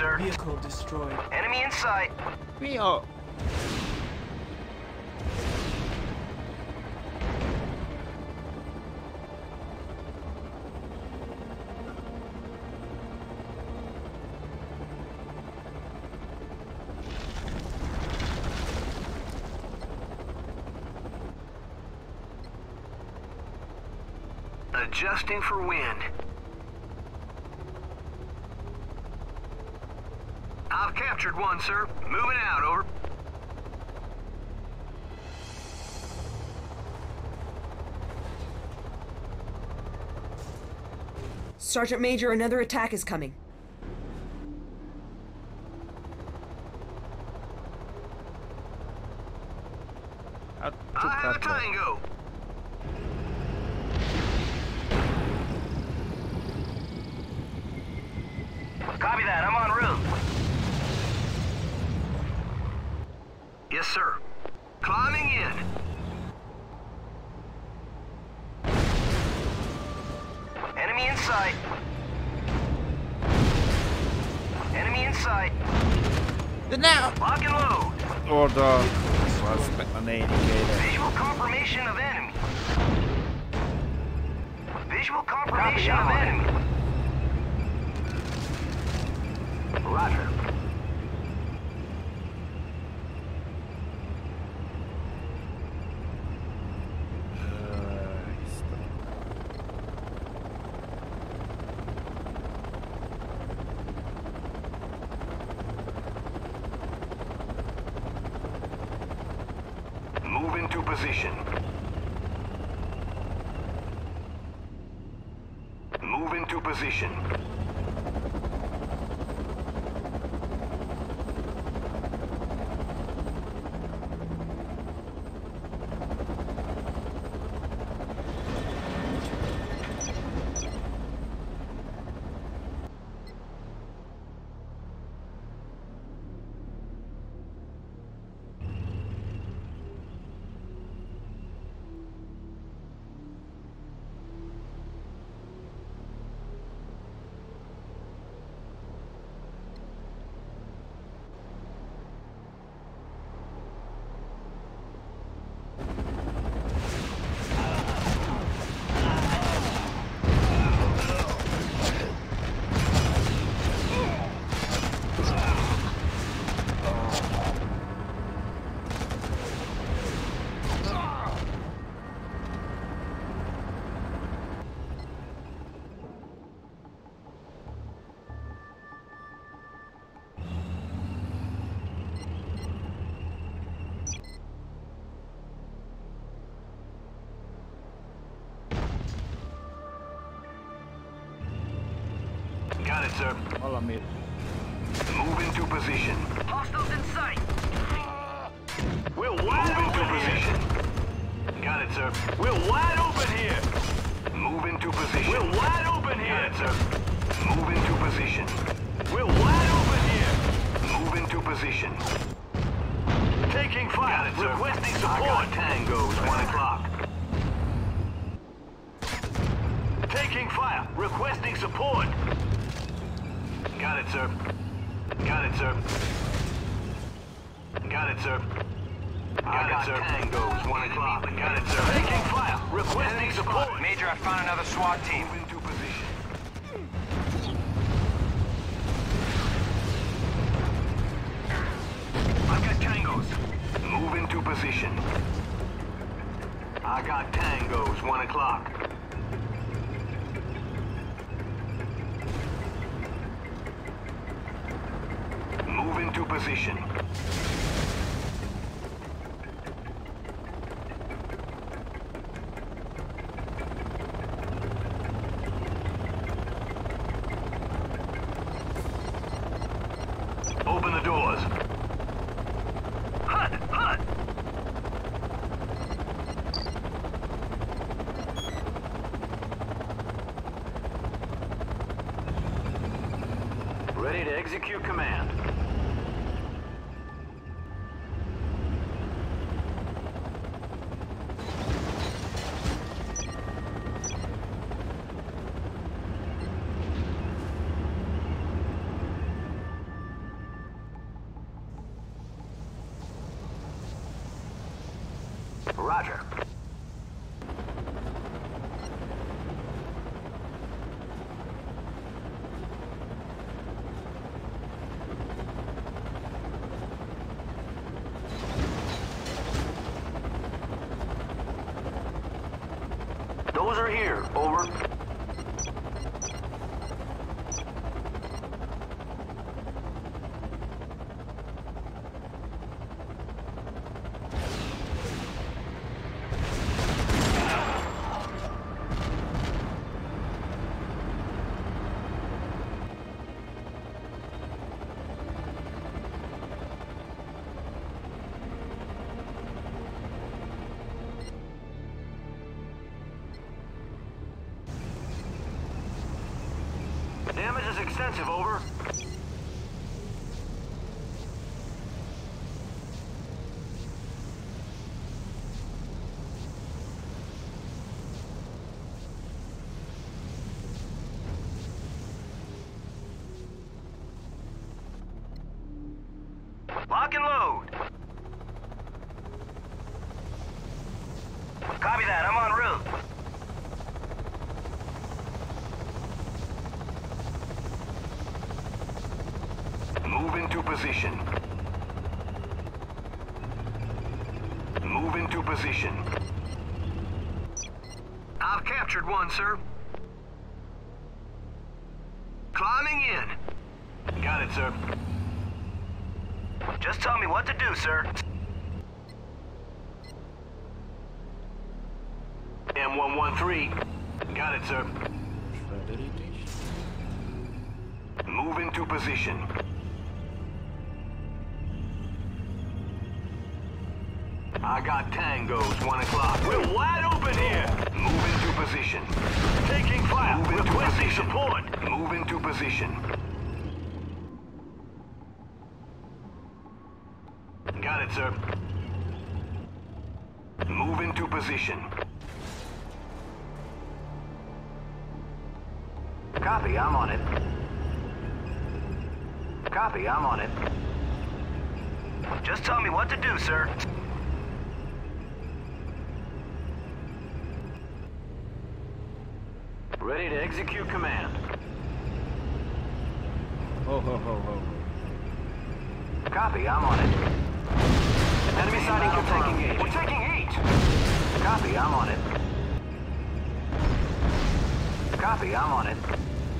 Sir. Vehicle destroyed. Enemy in sight. Mi a... Adjusting for wind. I've captured one, sir. Moving out, over. Sergeant Major, another attack is coming. Sir. Valami. Move into position. Hostiles in sight. We're wide Move into position. Got it, sir. We're wide open here. Move into position. We're wide open here. Got it, sir. Move into position. We're wide open here. Move into position. Taking fire. Got it, sir. Requesting support. I got tangos, one o'clock. Move into position. Open the doors. Hut! Hut! Ready to execute command. Roger. Those are here. Over. Extensive, over. Lock and load. Copy that, I'm en route. Move into position. Move into position. I've captured one, sir. Climbing in. Got it, sir. Just tell me what to do, sir. M113. Got it, sir. Move into position. Into position. Copy, I'm on it. Copy, I'm on it. Just tell me what to do, sir. Ready to execute command. Ho ho ho ho. Copy, I'm on it. Enemy sighting confirmed. Taking We're taking eight. Copy, I'm on it. Copy, I'm on it.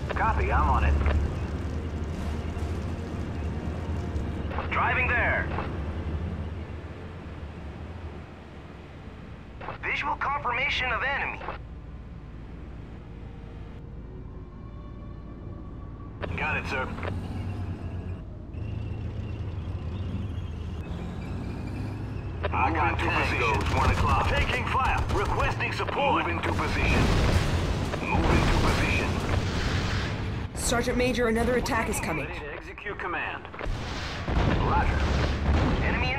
Copy, I'm on it. Driving there. Visual confirmation of enemy. Got it, sir. Support. Move into position. Move into position. Sergeant Major, another attack is coming. Execute command. Roger. Enemy.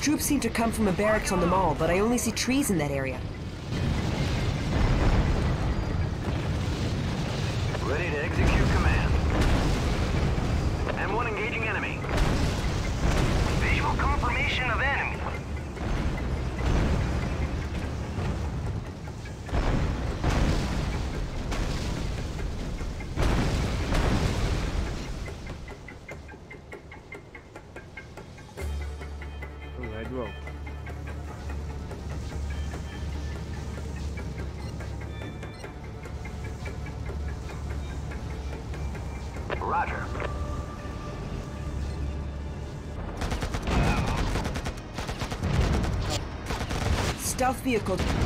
troops seem to come from a barracks on the mall, but I only see trees in that area. vehicle.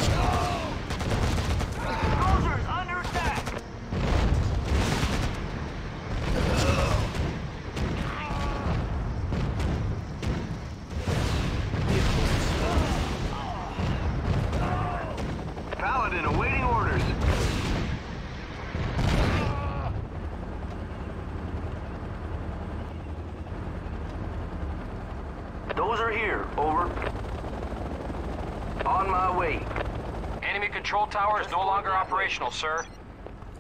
operational, sir.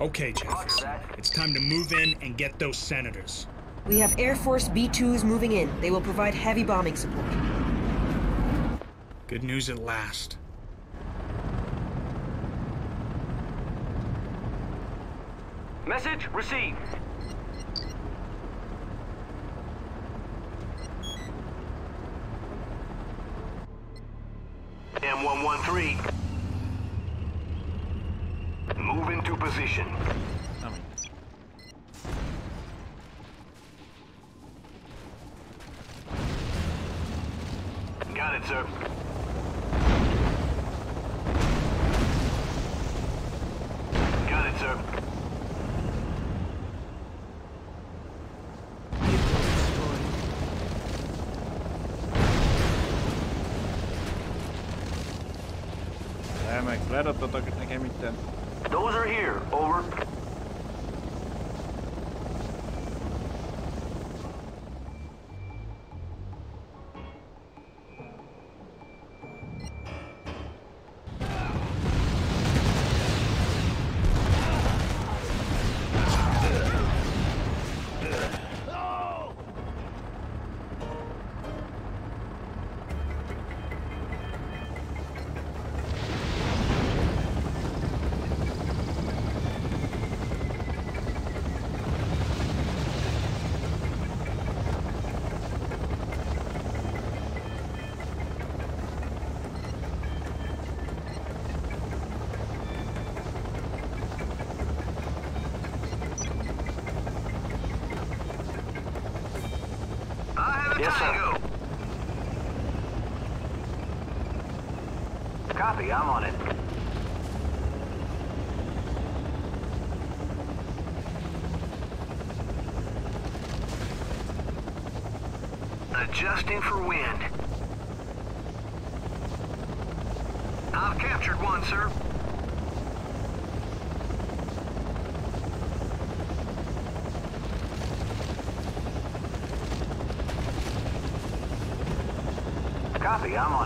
Okay, Jefferson. It's time to move in and get those senators. We have Air Force B-2s moving in. They will provide heavy bombing support. Good news at last. Claro, Toto I'm on it. Adjusting for wind. I've captured one, sir. Copy, I'm on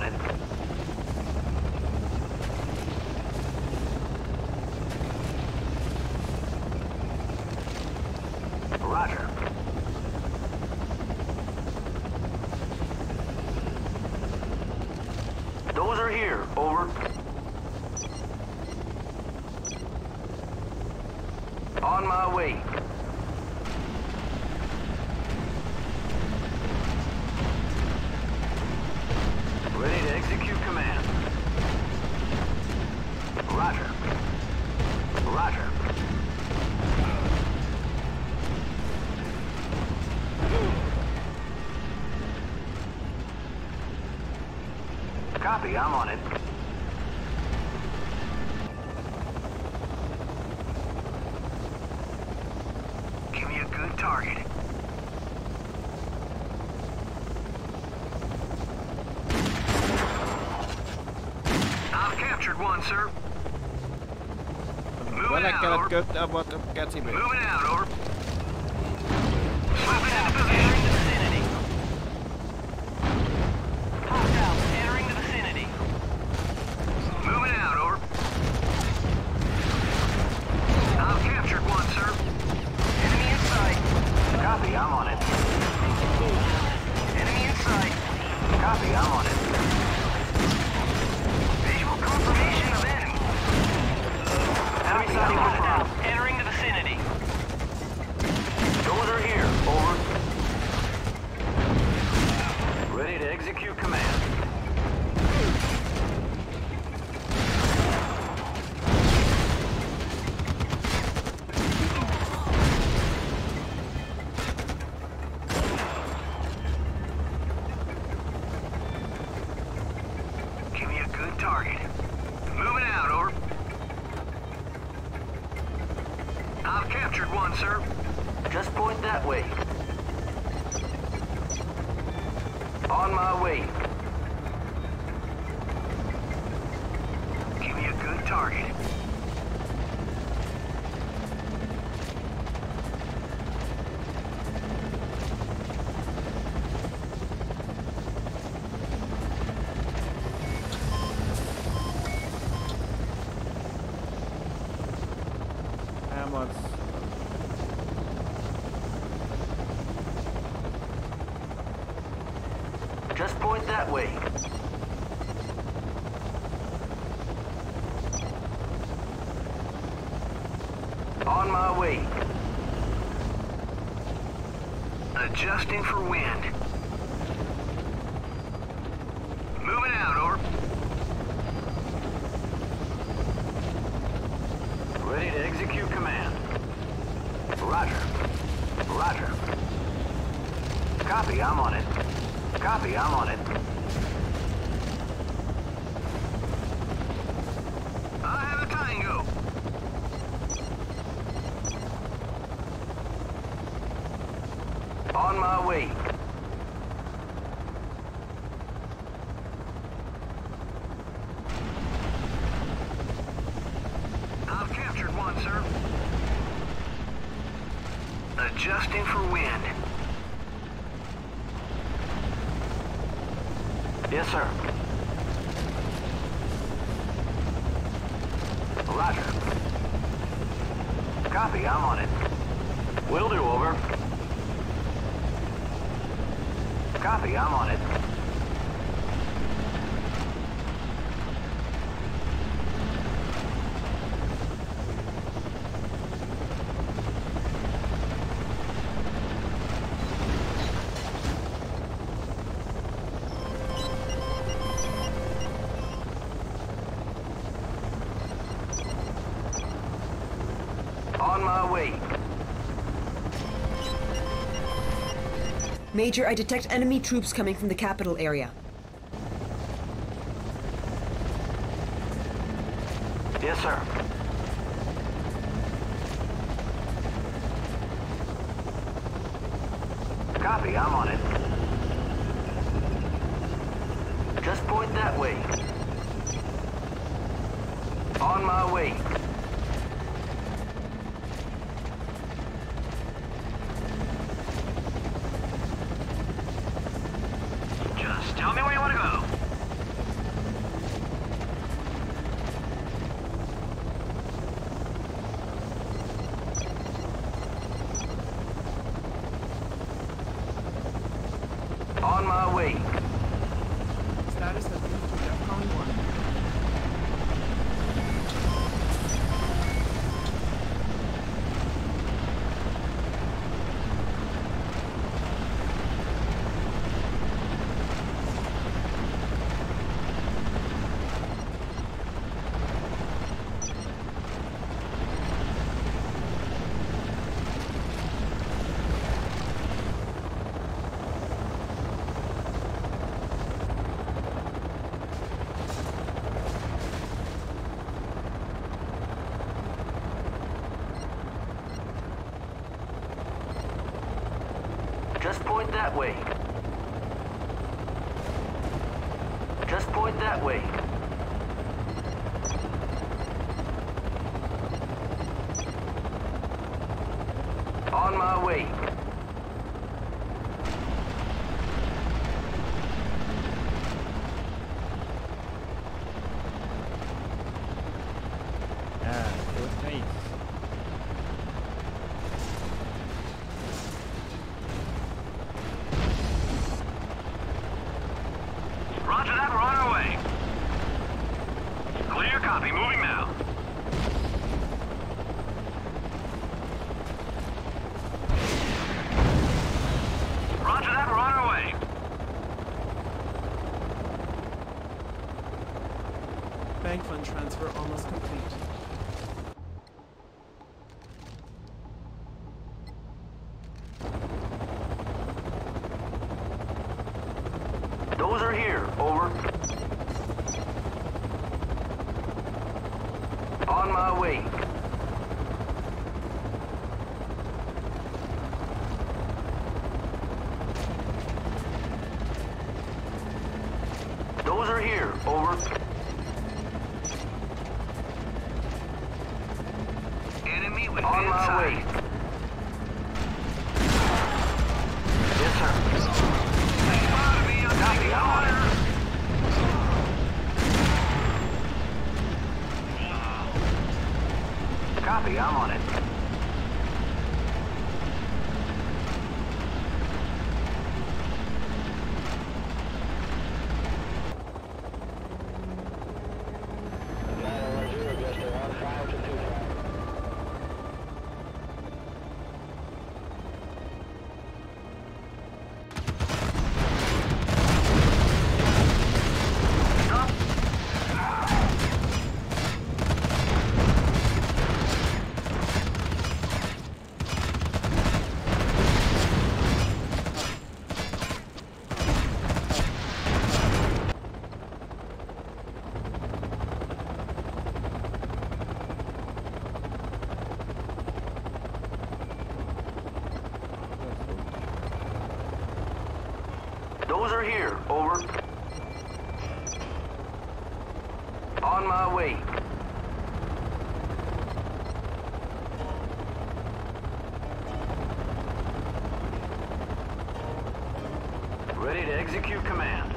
Copy, I'm on it. Major, I detect enemy troops coming from the capital area. Here. Over. On my way. Ready to execute command.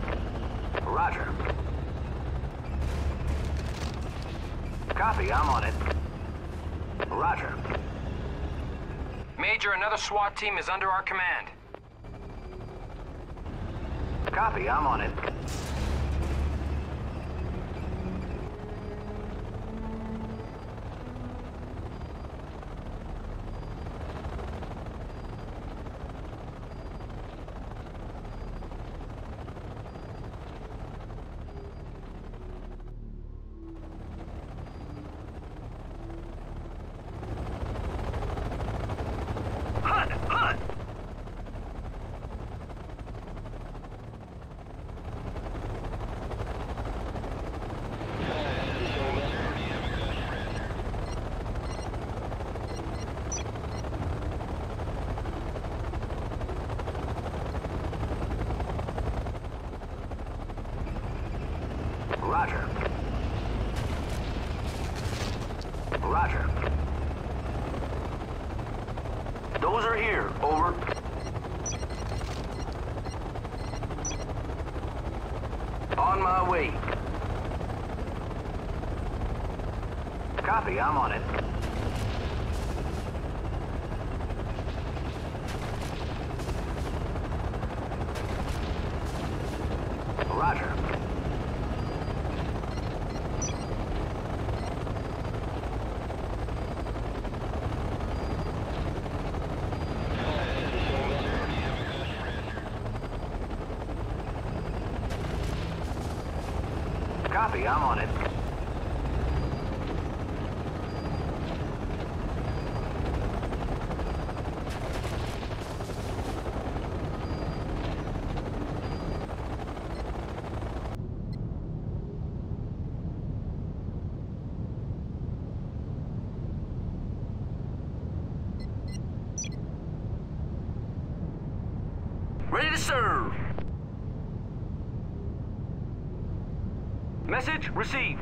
Roger. Copy, I'm on it. Roger. Major, another SWAT team is under our command. Copy, I'm on it. Receive.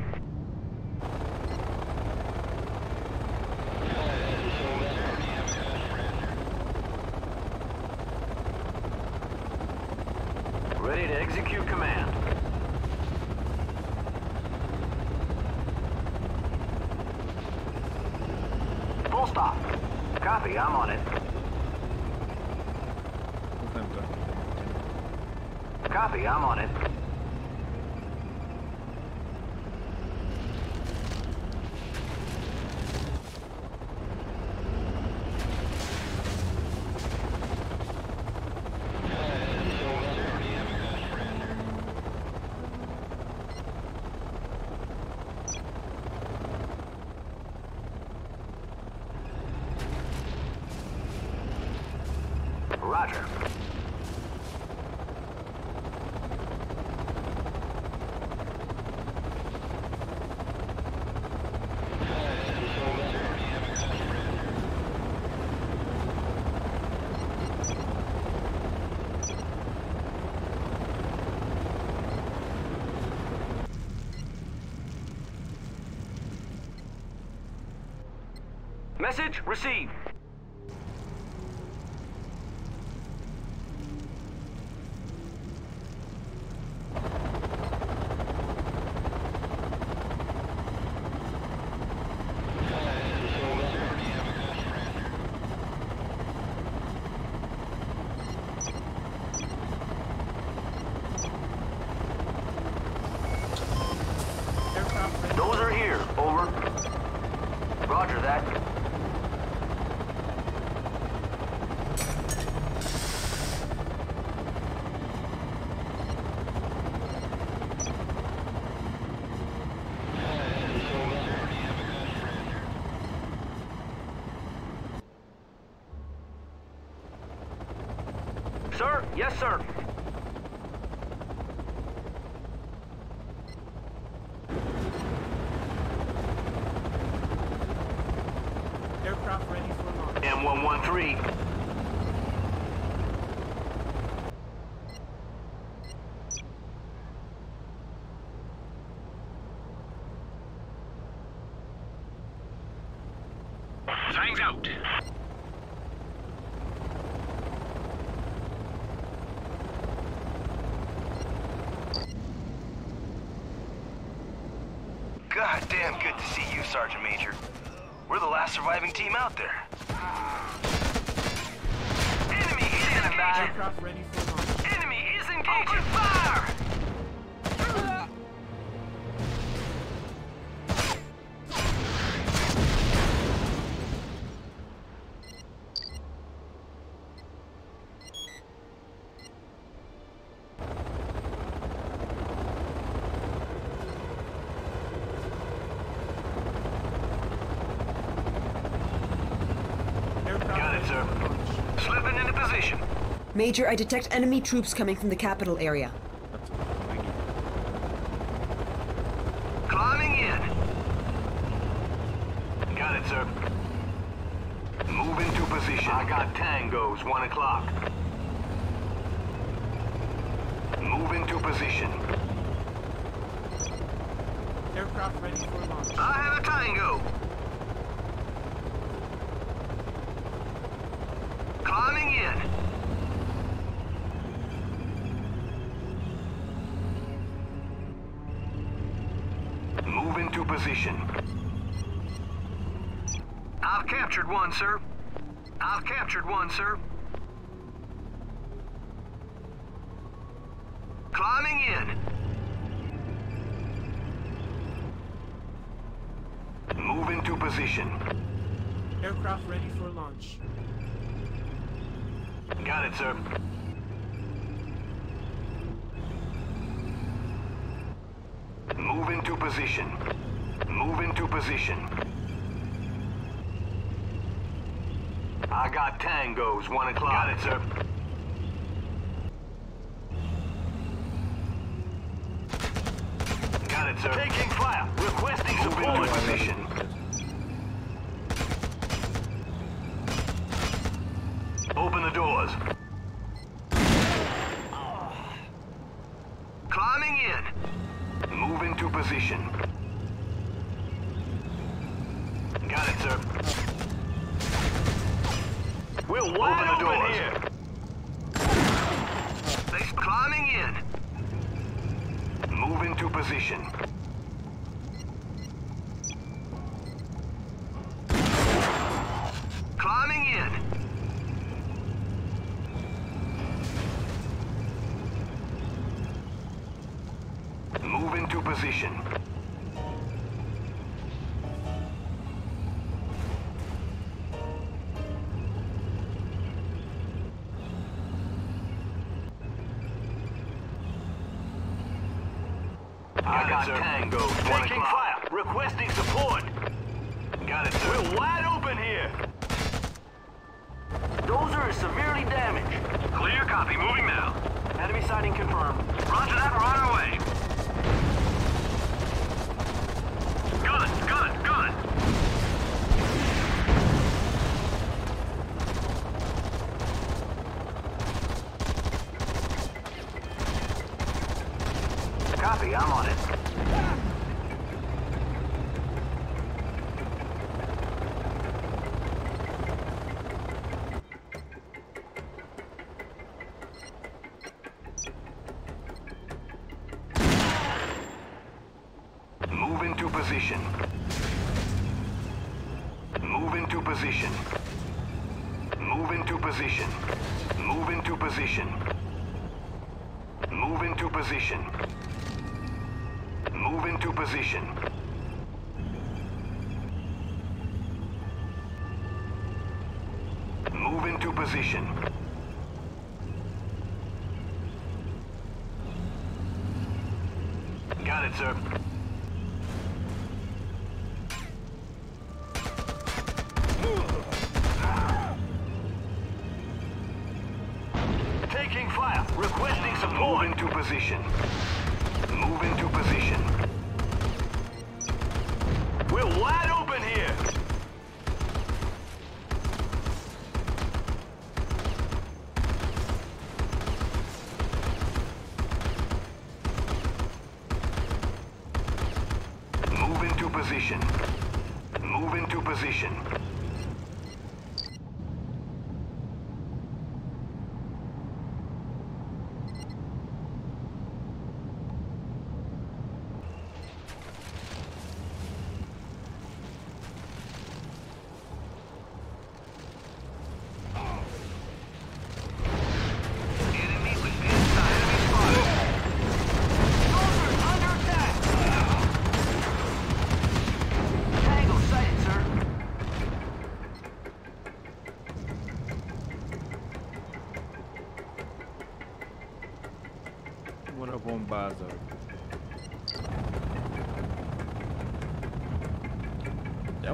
Message received. Yes, sir. Sergeant Major. We're the last surviving team out there. Enemy is. Enemy is! Open fire! Major, I detect enemy troops coming from the capital area. captured one, sir. I've captured one, sir. Climbing in. Move into position. Aircraft ready for launch. Got it, sir. Move into position. Move into position. goes. One o'clock. Got it, sir. position.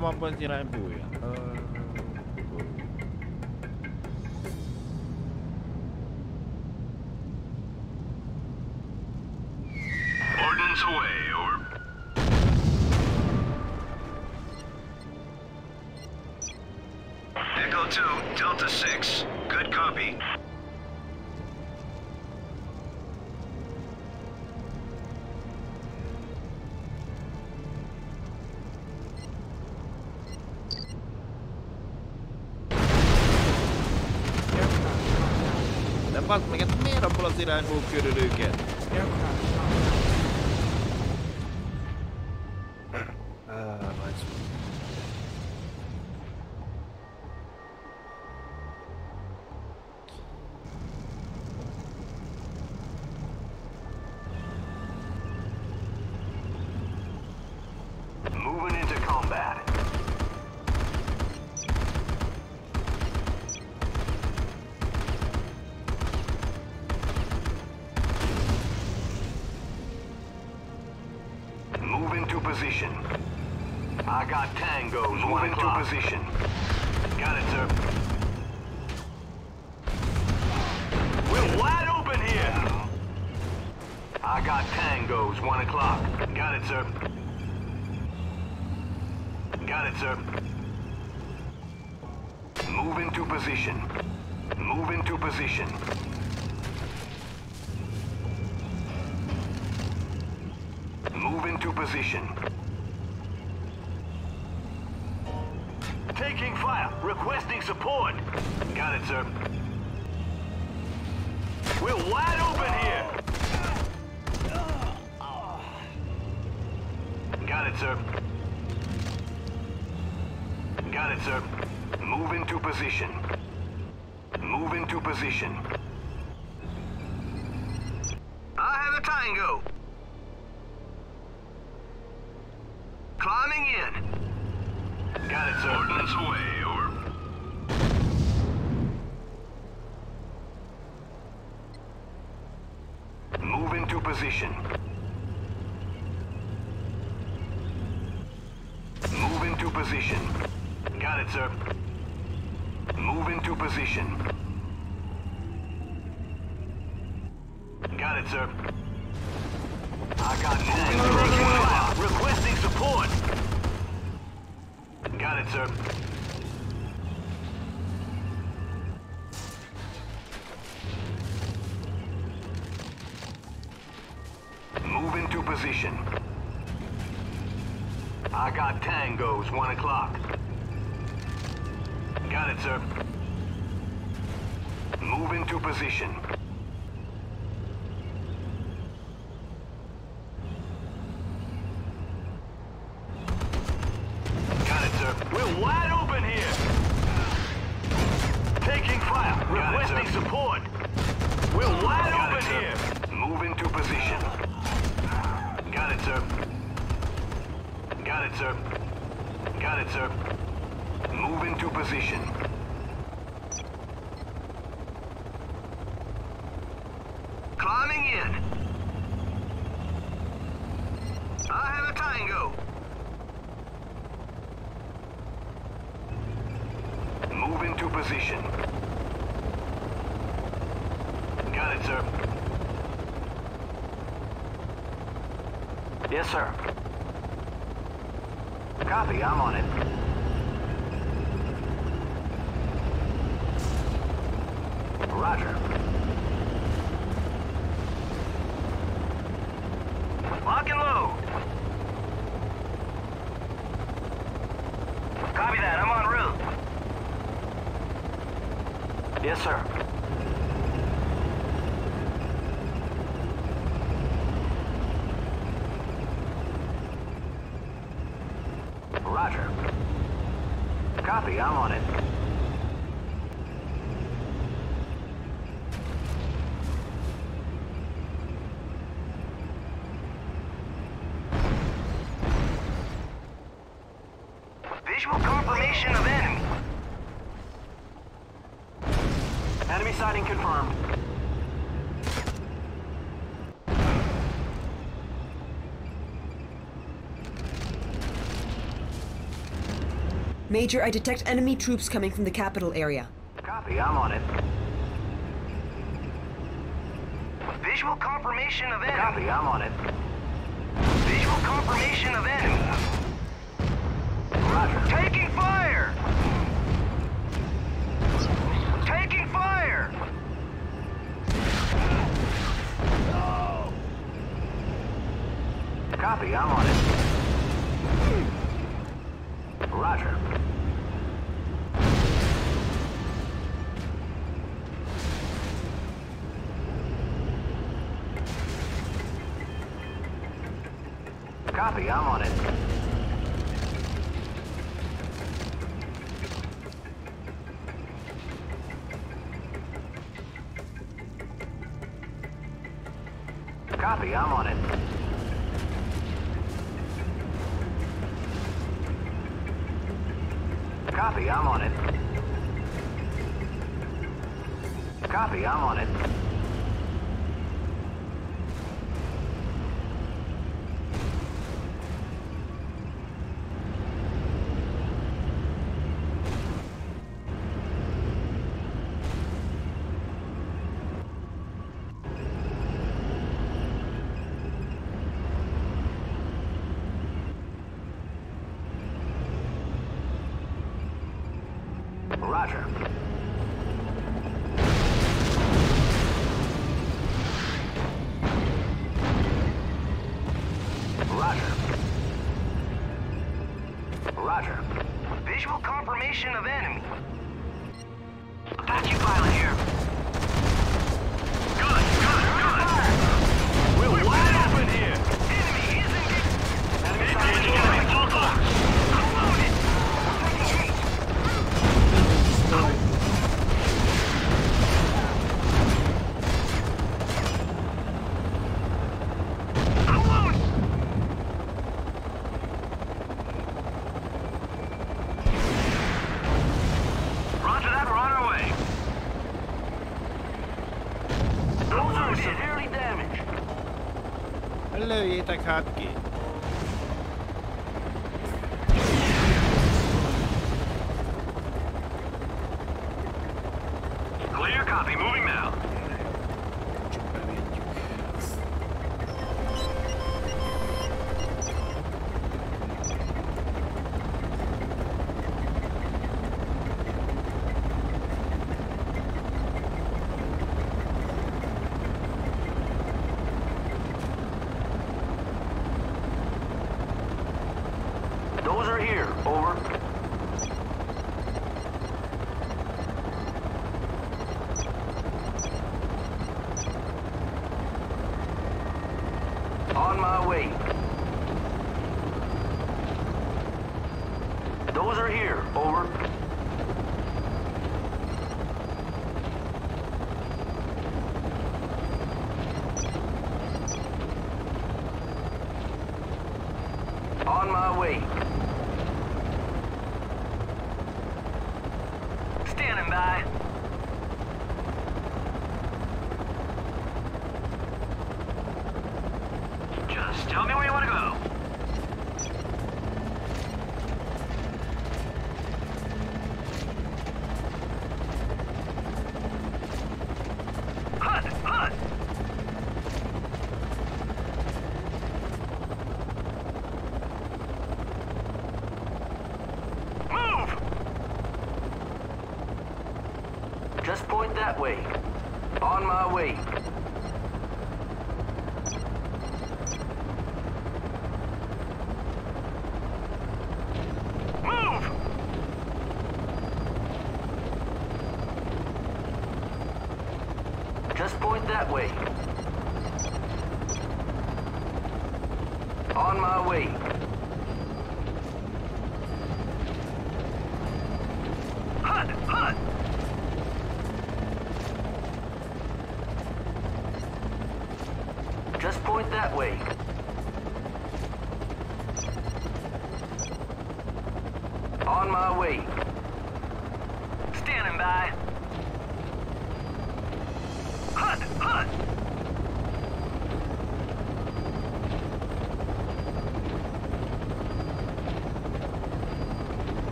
kamu apa sih? Ja Valtmekat meidän puolella siinä en muu kyrylykeet. Joo. one o'clock. Got it, sir. Move into position. Yes, sir. Copy, I'm on it. Major, I detect enemy troops coming from the capital area. Copy, I'm on it. Visual confirmation of enemy. Copy, I'm on it. Visual confirmation of enemy. I'm on it.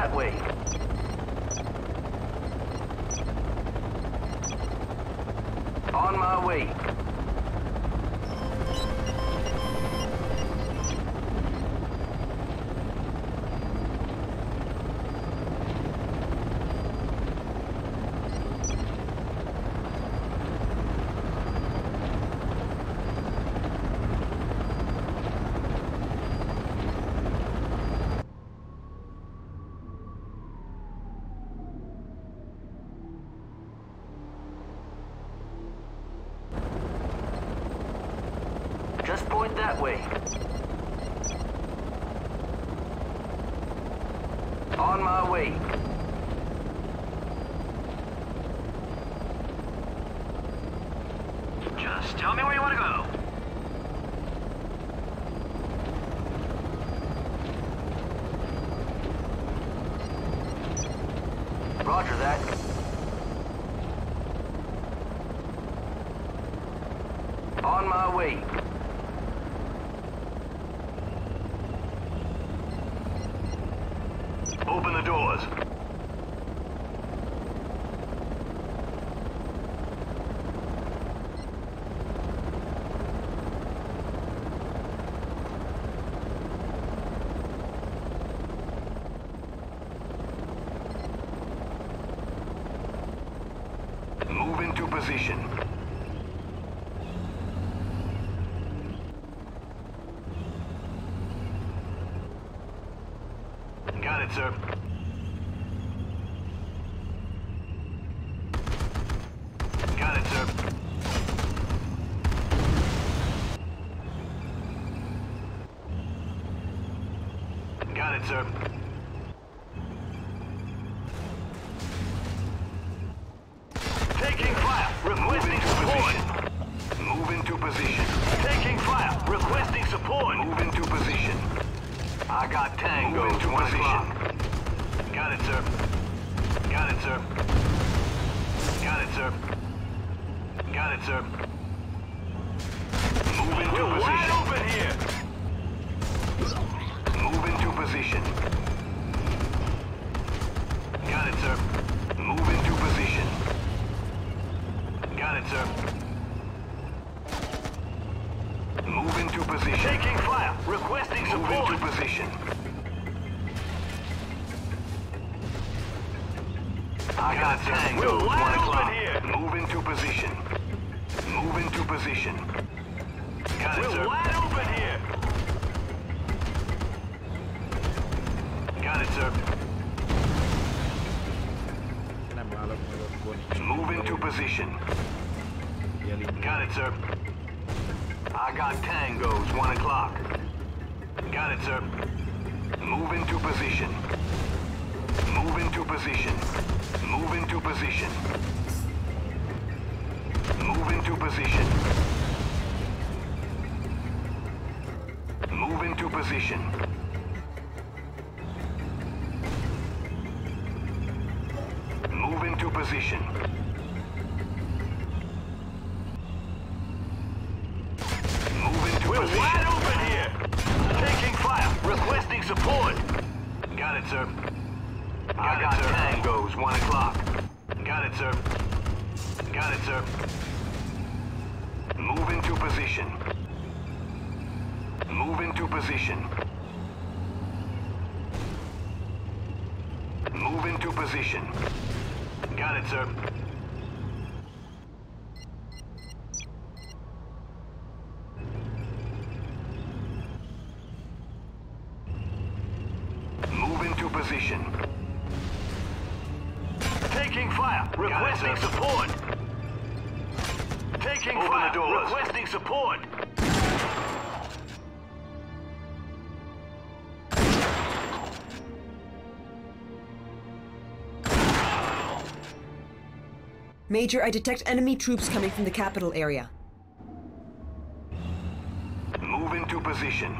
That way. sir. Got it, sir. Got it, sir. Got it, sir. Major, I detect enemy troops coming from the capital area. Move into position.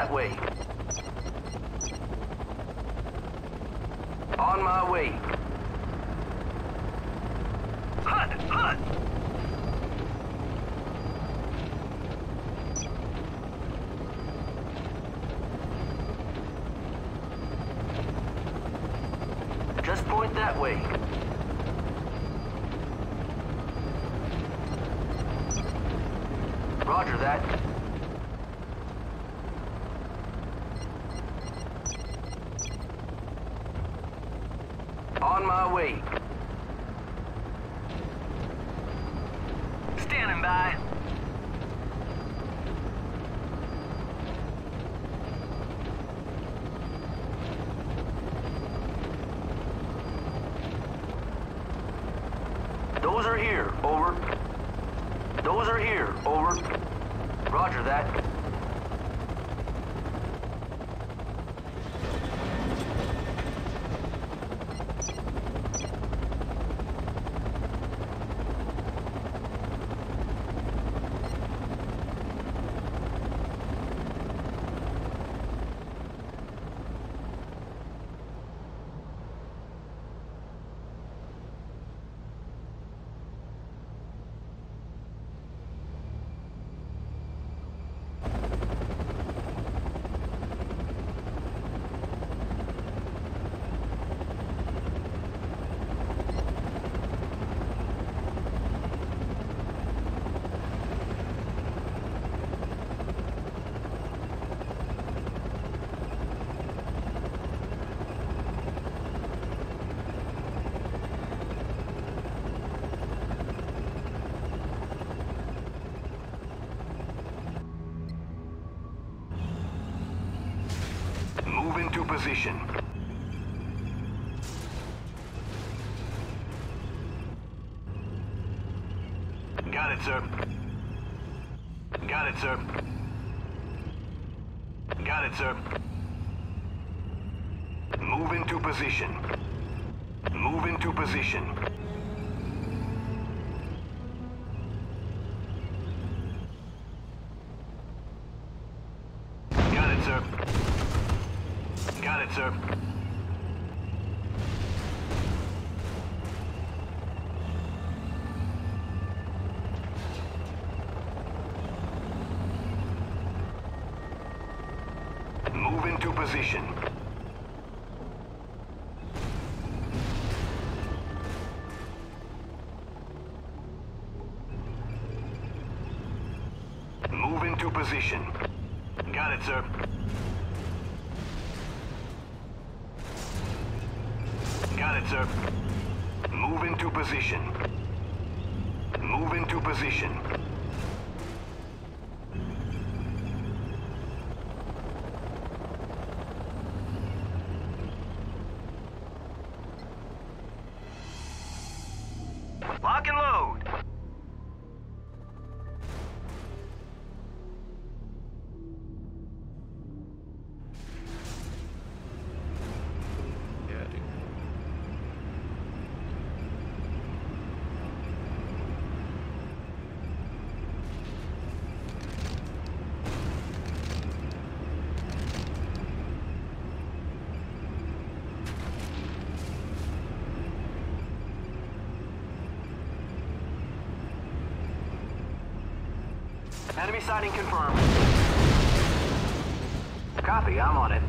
That way. Move Move sighting confirmed. Copy, I'm on it.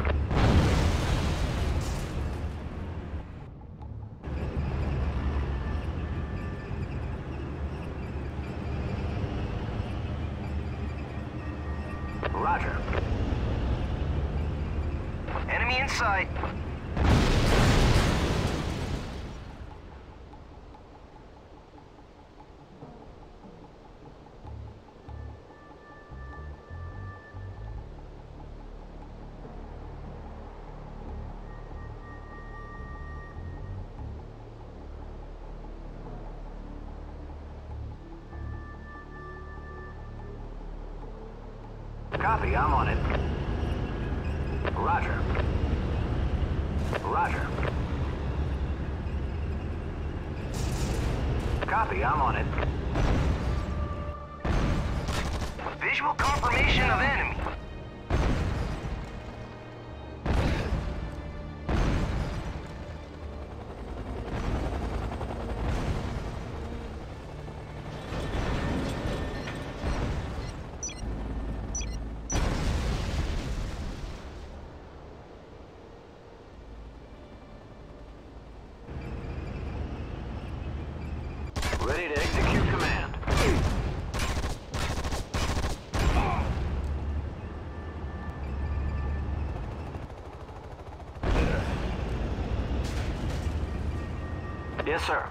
Yes, sir.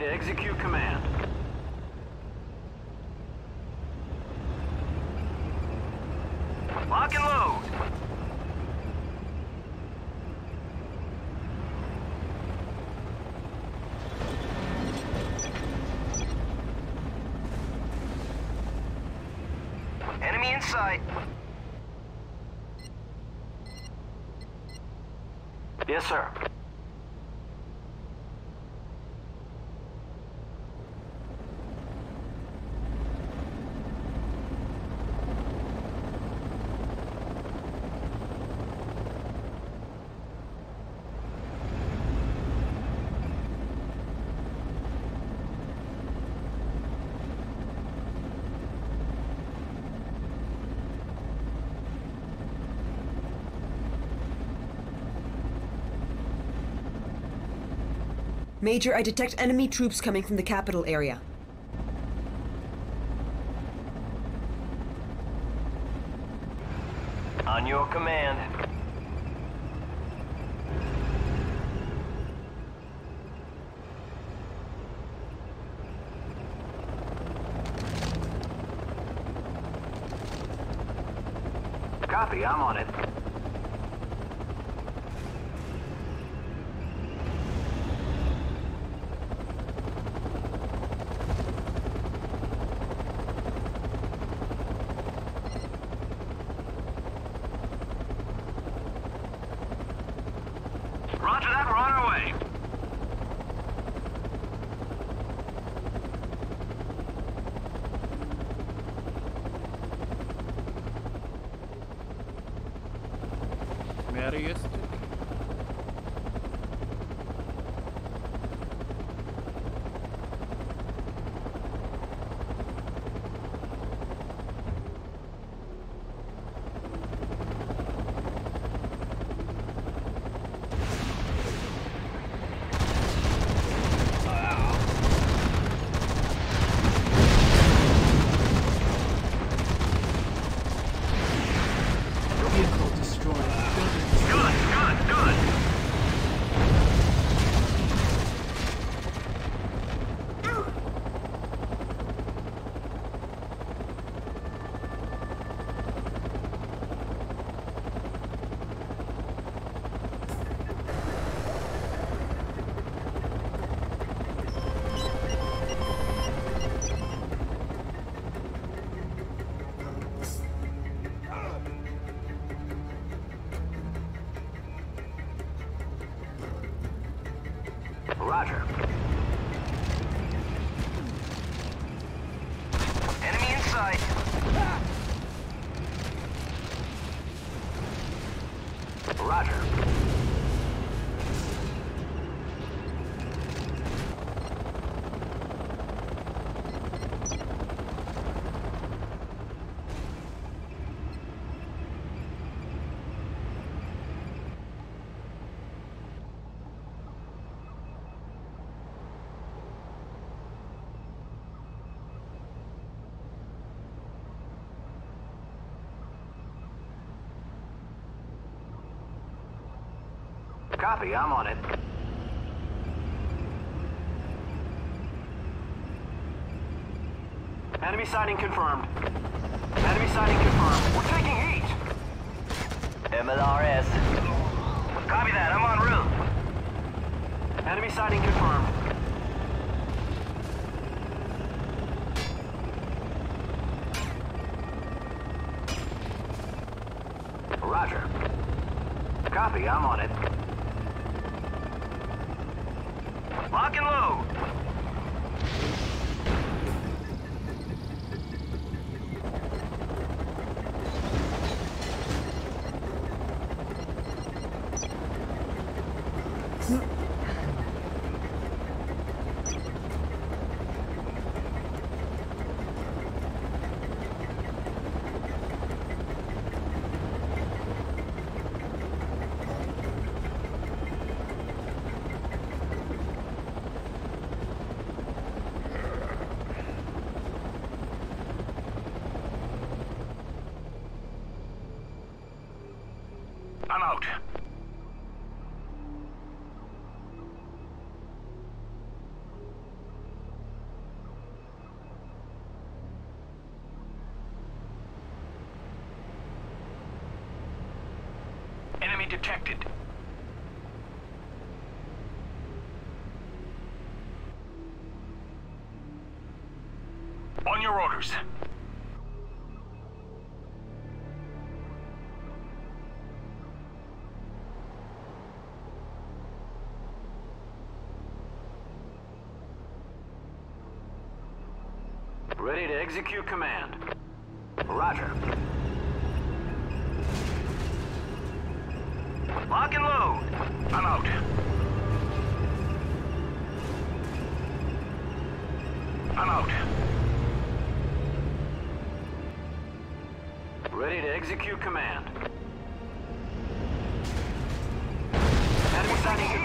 To execute command. Lock and load. Enemy in sight. Yes, sir. Major, I detect enemy troops coming from the capital area. On your command. Copy, I'm on it. Copy, I'm on it. Enemy sighting confirmed. Enemy sighting confirmed. We're taking heat! MLRS. Copy that, I'm en route. Enemy sighting confirmed. Roger. Copy, I'm on it. Lock and load. I'm out. Enemy detected. On your orders. Ready to execute command. Roger. Lock and load. I'm out. I'm out. Ready to execute command. Enemy sighting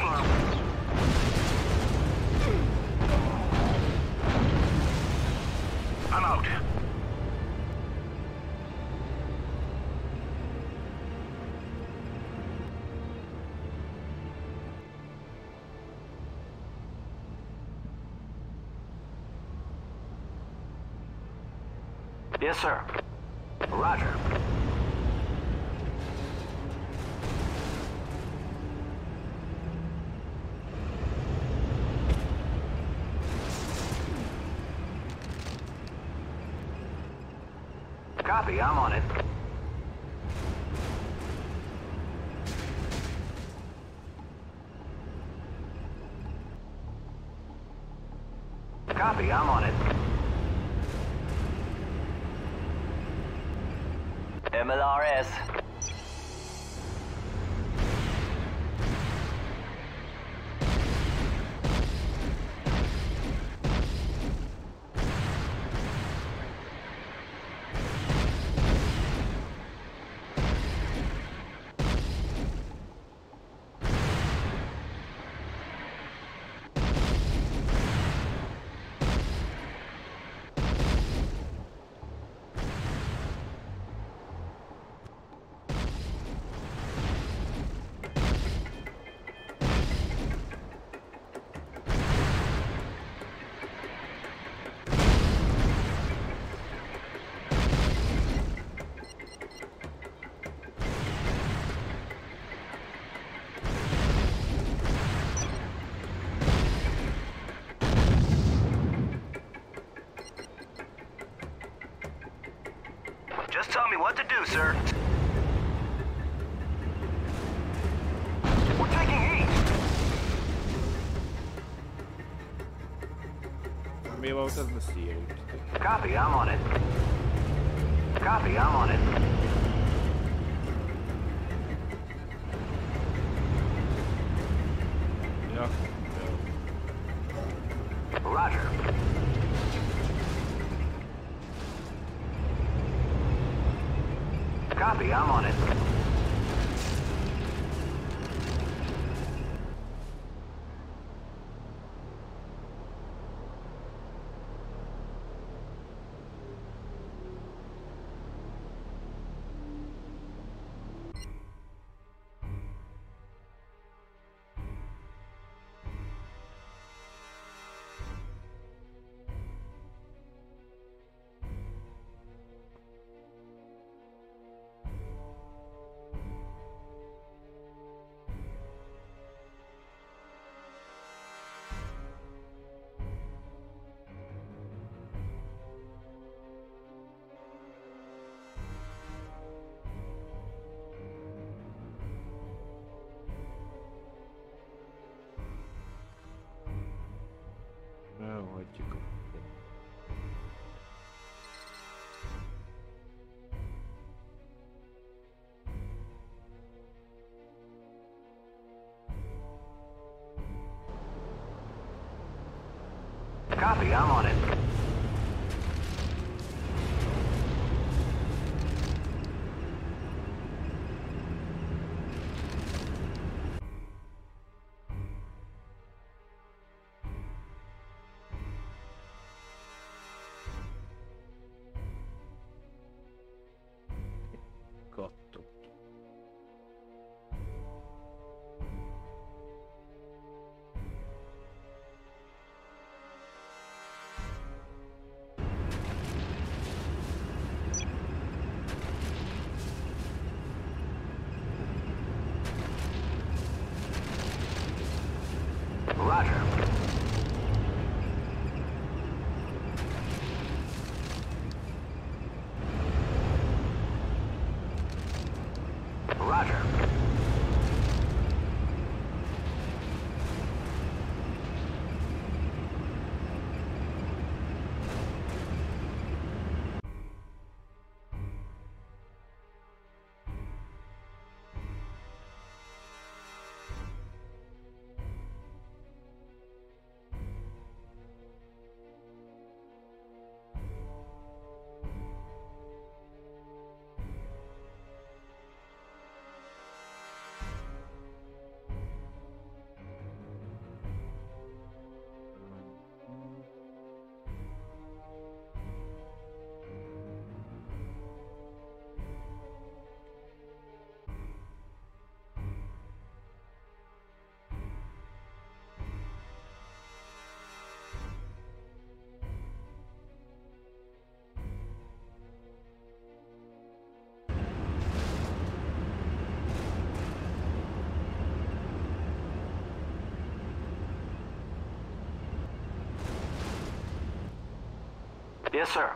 Yes, sir. Roger. Copy, I'm on it. Copy, I'm on it. MLRS. Me what to do, sir. We're taking heat! Volt ez beszéljük. Copy, I'm on it. Copy, I'm Copy, I'm on it. Yes, sir.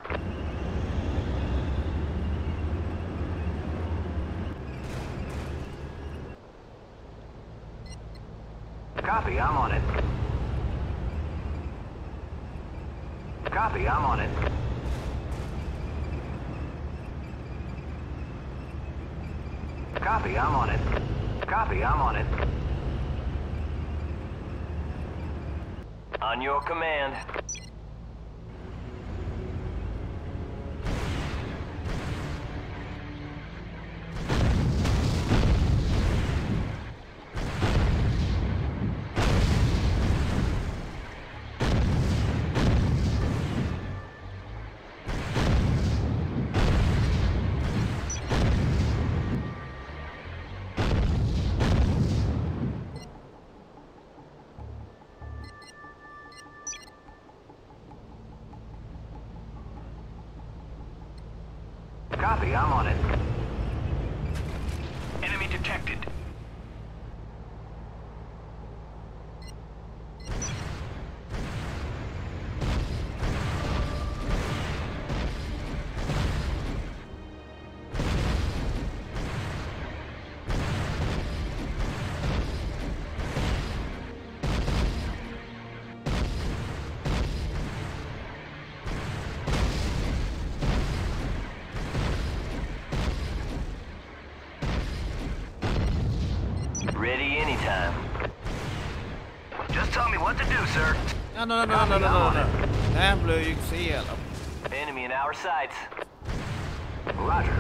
Copy, I'm on it. Copy, I'm on it. Copy, I'm on it. Copy, I'm on it. On your command. No, no, no, no, no, no, no. Den blev ju fel. Enemy in our sights. Roger.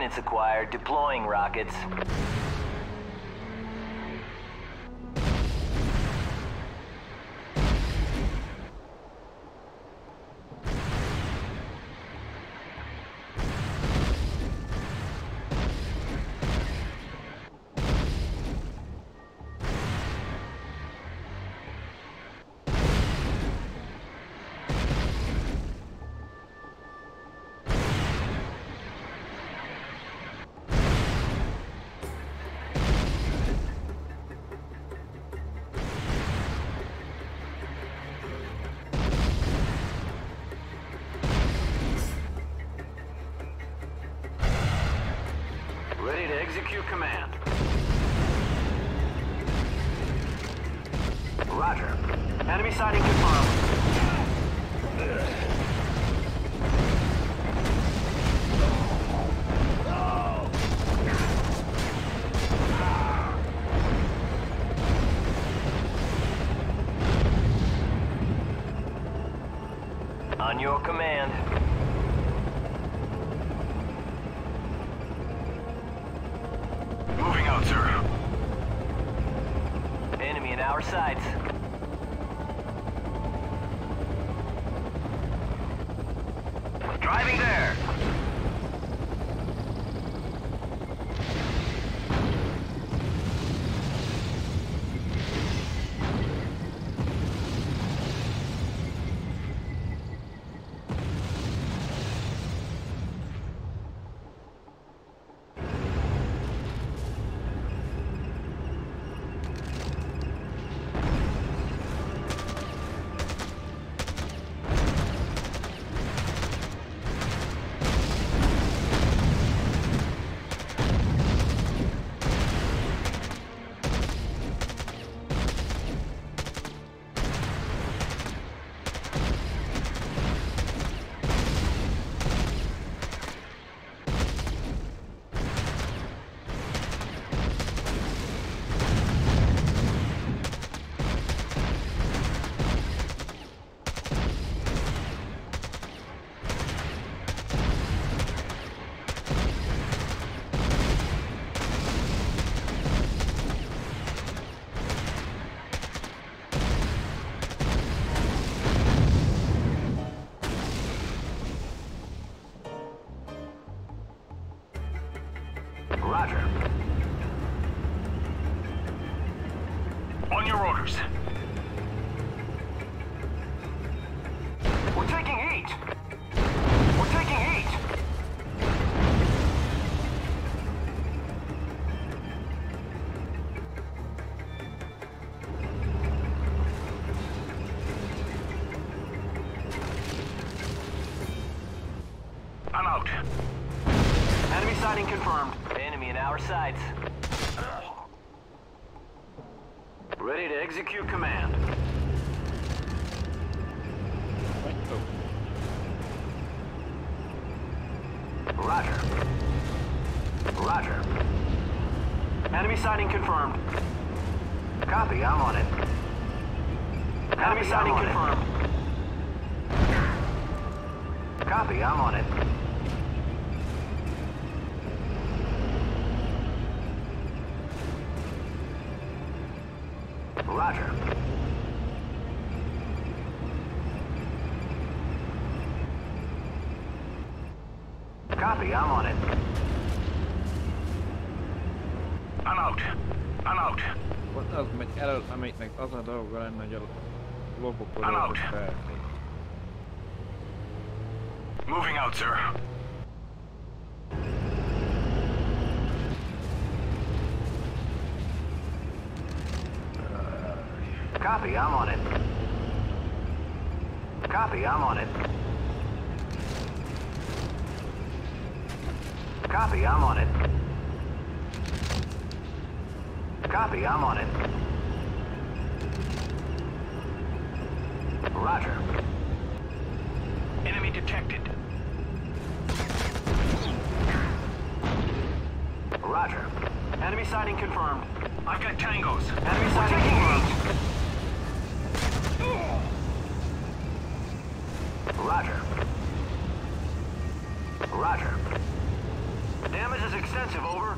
Coordinates acquired, deploying rockets. Confirmed. Copy, I'm on it. Enemy sighting confirmed. Copy, I'm on it. Roger. Copy, I'm on it. I'm out. I'm out. Pont az megy elő, amiknek az a dolga lenne, hogy a I'm lobokodót out. Moving out, sir. Copy, I'm on it. Copy, I'm on it. Copy, I'm on it. Copy, I'm on it. Roger. Enemy detected. Roger. Enemy sighting confirmed. I've got tangos. Enemy sighting confirmed. Roger. Roger. Damage is extensive, over.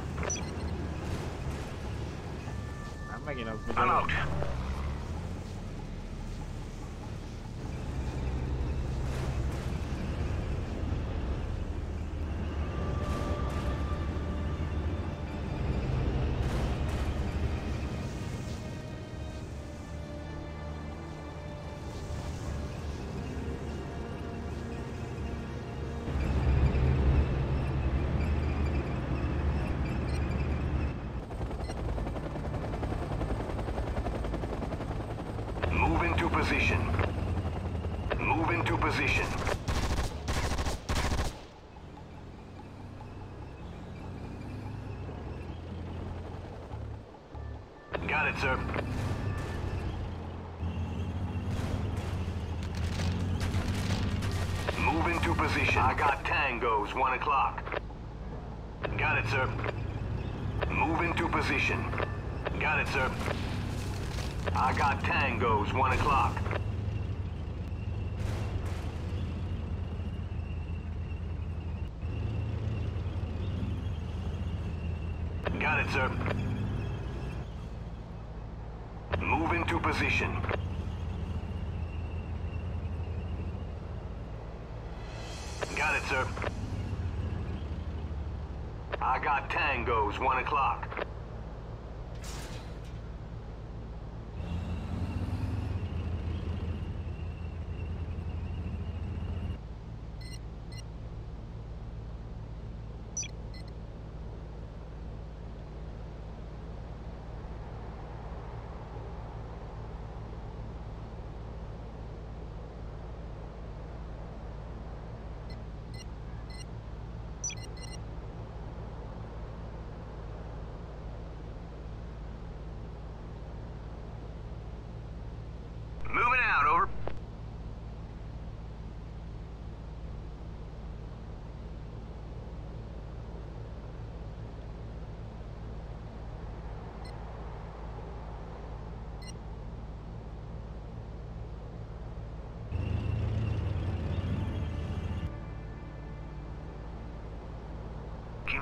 Megint az I'm out. Tangos, one o'clock. Got it, sir. Move into position. Got it, sir. I got tangos, one o'clock. Got it, sir. Move into position. Got it, sir. I got tangos, one o'clock. Moving out, over.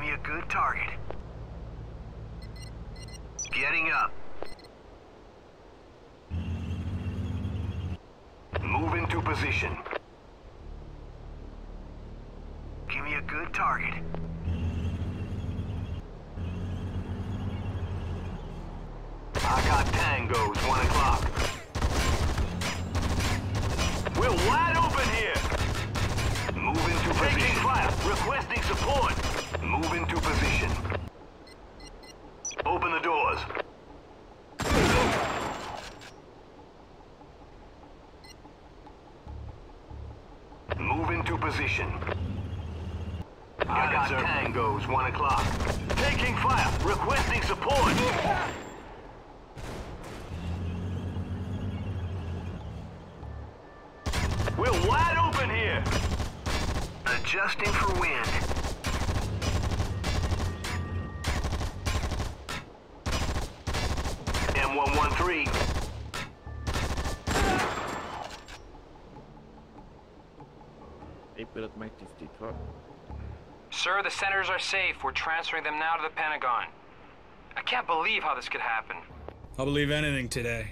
Give me a good target. Getting up. Move into position. Give me a good target. I got tangos, one o'clock. We're wide open here. Move into position. Taking fire. Requesting support. Move into position. Senators are safe. We're transferring them now to the Pentagon. I can't believe how this could happen. I'll believe anything today.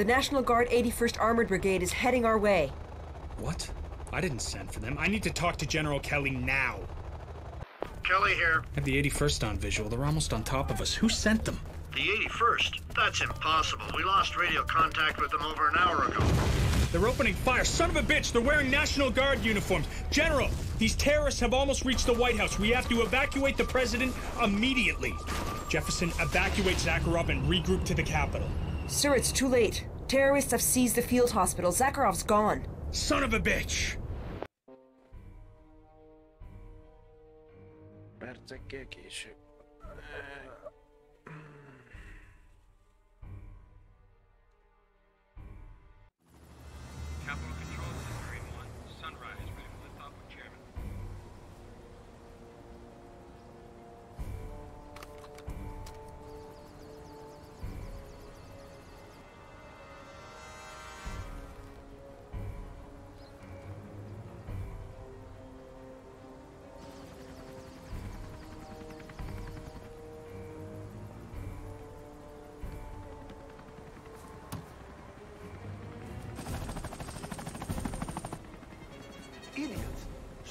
The National Guard 81st Armored Brigade is heading our way. What? I didn't send for them. I need to talk to General Kelly now. Kelly here. I have the 81st on visual. They're almost on top of us. Who sent them? The 81st? That's impossible. We lost radio contact with them over an hour ago. They're opening fire. Son of a bitch, they're wearing National Guard uniforms. General, these terrorists have almost reached the White House. We have to evacuate the president immediately. Jefferson, evacuate Zakharov and regroup to the Capitol. Sir, it's too late. Terrorists have seized the field hospital. Zakharov's gone. Son of a bitch! Percekkel később.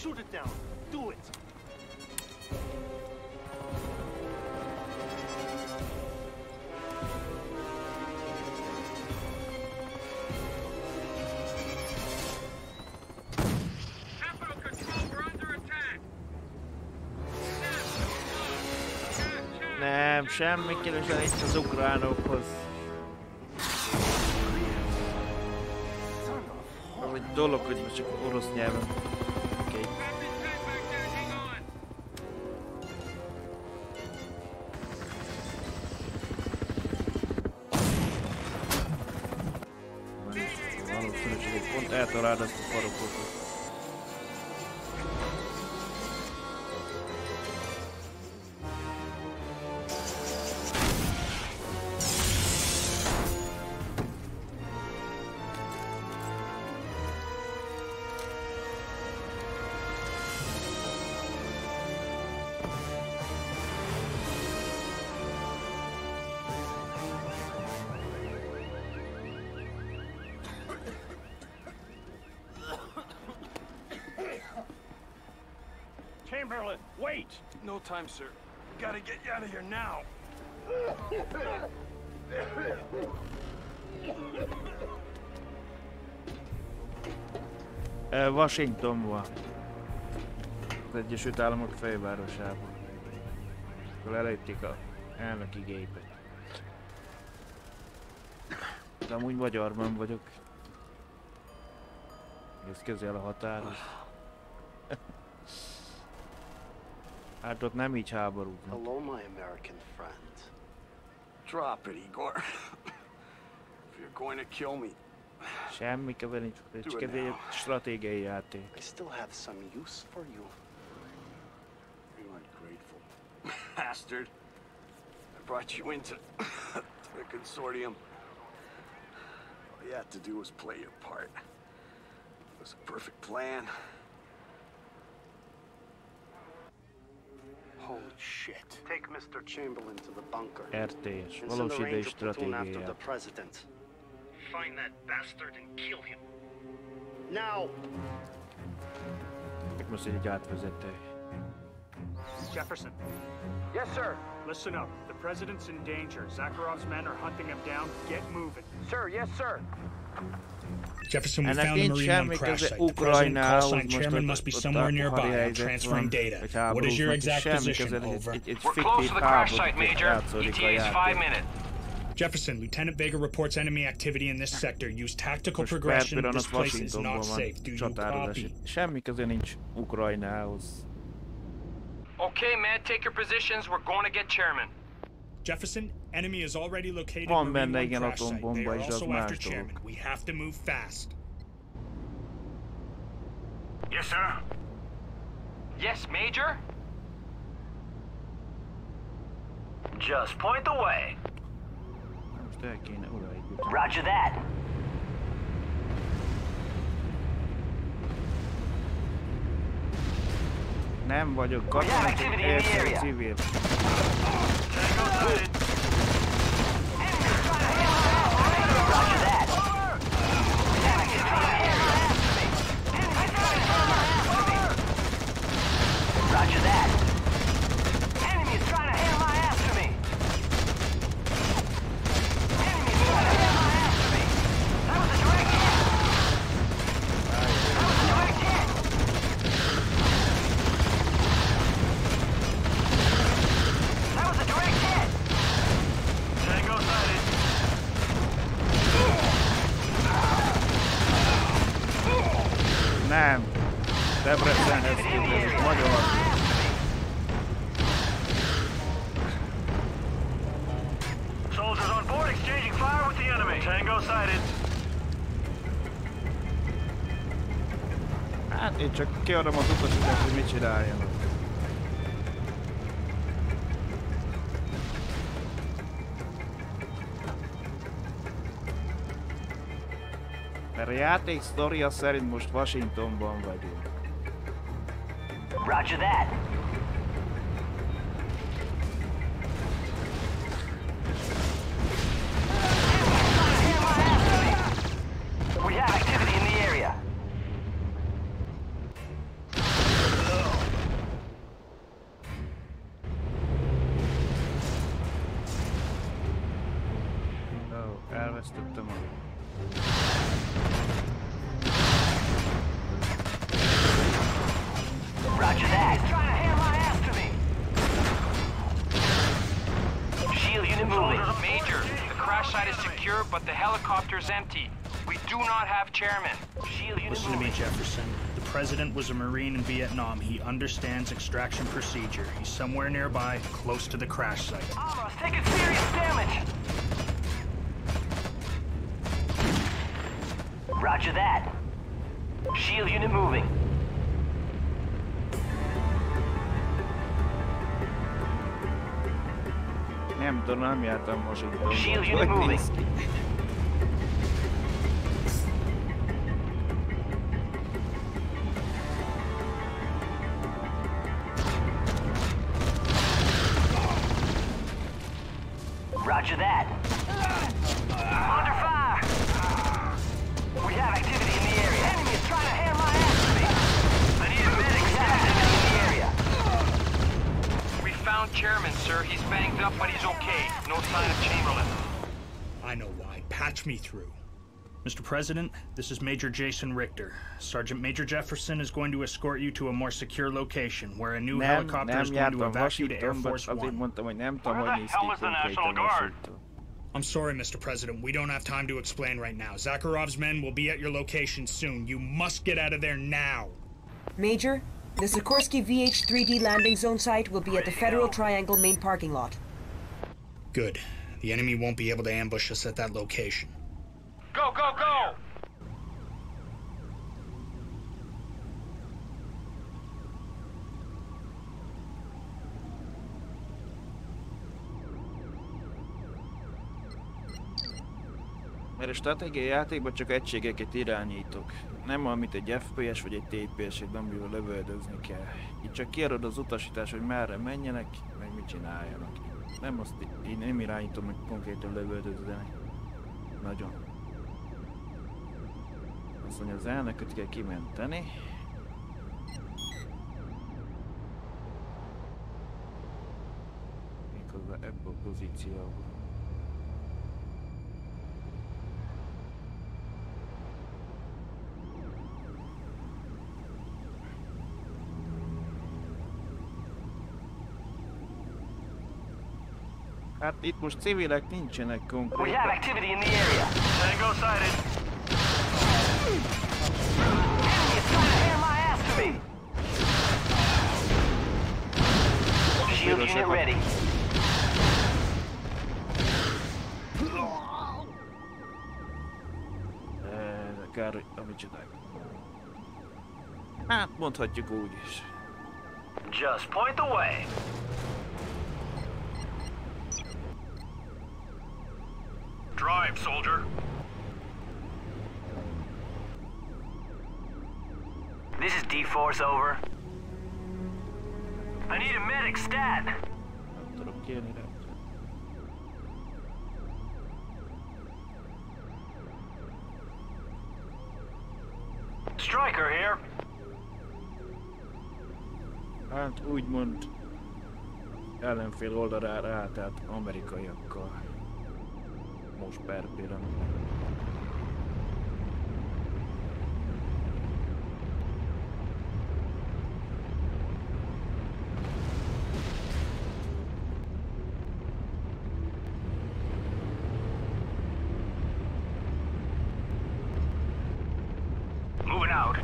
Shoot it down. Do it. Nem, semmi kérdése itt az ukránokhoz. Vagy dolog, hogy most csak orosz nyelven. No time, sir. Gotta get you out of here now. Washingtonban. Az Egyesült Államok fővárosában. Akkor lelőtték a elnöki gépet. De amúgy magyarban vagyok. Ez közel a határos. Hát ott nem így háborúznak. Hello, my American friend. Drop it, Igor. if you're going to kill me, Semmi kevés, nincs, csak ez egy stratégiai játék. I still have some use for you. you ungrateful bastard. I brought you into the consortium. All you had to do was play your part. It was a perfect plan. Holy shit. Take Mr. Chamberlain to the bunker. RTS, And send valós the idei Ranger platoon after the president. Find that bastard and kill him. Now! Most egy átvezető. Jefferson, Yes, sir. listen up. The president's in danger. Zakharov's men are hunting him down. Get moving. Sir, yes, sir. Jefferson, we Ennek found the nincs Marine One semmi crash site. The president, call sign chairman must be somewhere nearby. I'm transferring data. What is your exact position? Over. egy, egy We're close to the crash site, Major. játszódik a ETA is five minutes. Jefferson, Lieutenant Vega reports enemy activity in this sector. Use tactical Most per progression. This pillanat place is Washingtonban not van safe. Do you csatározás. copy? Semmi köze nincs Ukrajnához. Okay, man, take your positions. We're going to get chairman. Jefferson, enemy is already located Van Marine benne One igen crash site. They atombomba are is, az also after más dolog. chairman. We have to move fast. Yes, sir. Yes, Major? Just point the way. Most el kéne odaig. Roger that. Nem vagyok We have katona, activity in the értem area. civil. Csak kiadom az utasítást, hogy mit csináljanak. Mert a játék sztoria szerint most Washingtonban vagyunk. Roger that. Moving. Major, the crash site is secure, but the helicopter's empty. We do not have chairman. Listen to me. Jefferson. The president was a Marine in Vietnam. He understands extraction procedure. He's somewhere nearby, close to the crash site. Almost taking serious damage. Roger that. Shield unit moving. neviem, kto nám ja tam môže... Shield unit moving. President, this is Major Jason Richter. Sergeant Major Jefferson is going to escort you to a more secure location where a new Nem, helicopter nem is going to jártam evacuate Air Force One. mondtam, hogy nem tudom, Where hogy the hell is the National Guard? I'm sorry, Mr. President. We don't have time to explain right now. Zakharov's men will be at your location soon. You must get out of there now. Major, the Sikorsky VH-3D landing zone site will be at the Federal Triangle main parking lot. Good. The enemy won't be able to ambush us at that location. Go, go, go! Mert a stratégiai játékban csak egységeket irányítok. Nem amit egy FPS vagy egy TPS, egy amivel lövöldözni kell. Itt csak kiadod az utasítás, hogy merre menjenek, meg mit csináljanak. Nem azt én nem irányítom, hogy konkrétan lövöldözzenek. Nagyon. Azt mondja, az elnököt kell kimenteni. Méghozzá ebből a pozícióból. Hát itt most civilek nincsenek We have konkrétan. activity in the area. Tango sighted. Shield unit ready. Eh, Kár, hogy amit csinálják. Hát mondhatjuk úgy is. Just point the way. Drive, soldier. This is D-Force over. I need a medic stat. Striker here. Hát úgymond ellenfél oldalára átállt amerikaiakkal. Most per pillanat. Moving out.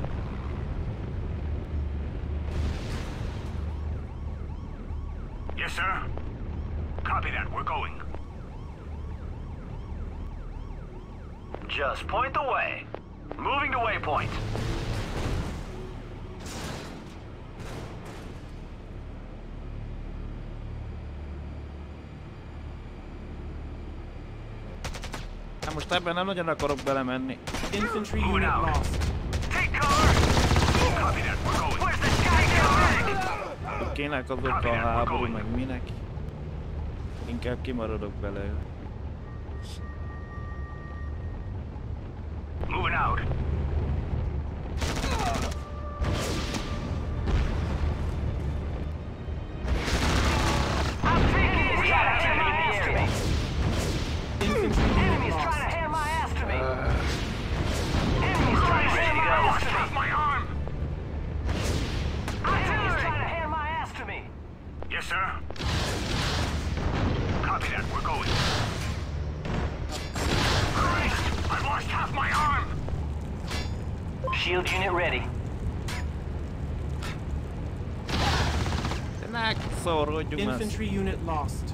Yes, sir. Copy that. We're going. Just point the way. Moving to waypoint. Hát most ebben nem nagyon akarok belemenni. Infantry unit lost. Take cover! Copy that. We're going. Where's this guy Kinek az ott a háború, meg minek? Inkább kimaradok belőle. Out. Infantry unit lost.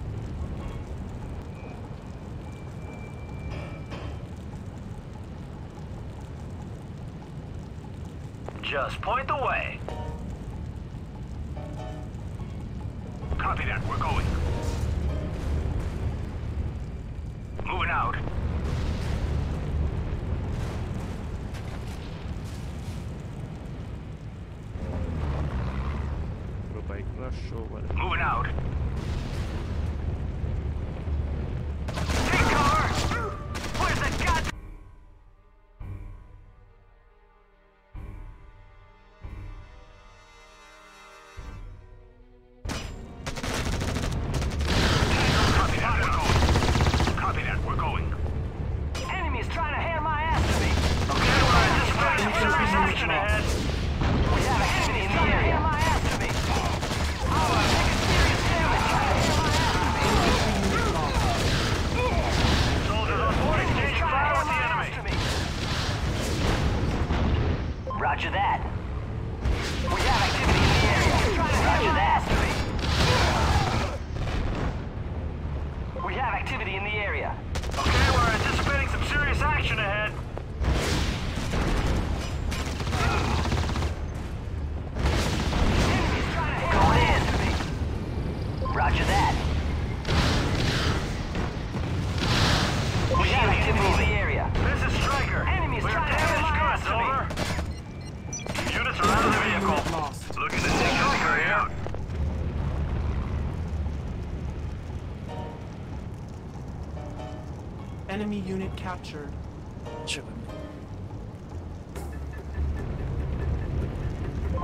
Enemy unit.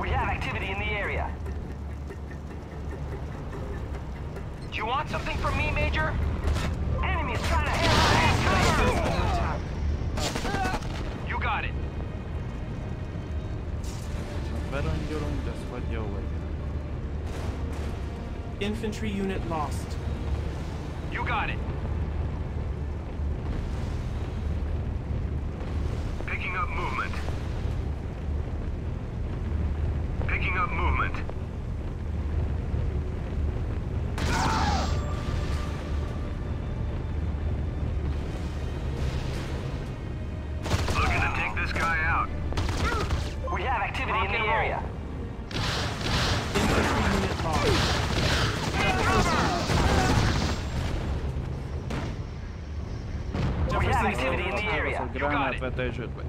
We have activity in the area. Do you want something from me, Major? Enemies trying to hand my ass to me. Under attack. You got it. Berongyolunk, de ez vagy jó. Infantry unit lost. доезжают.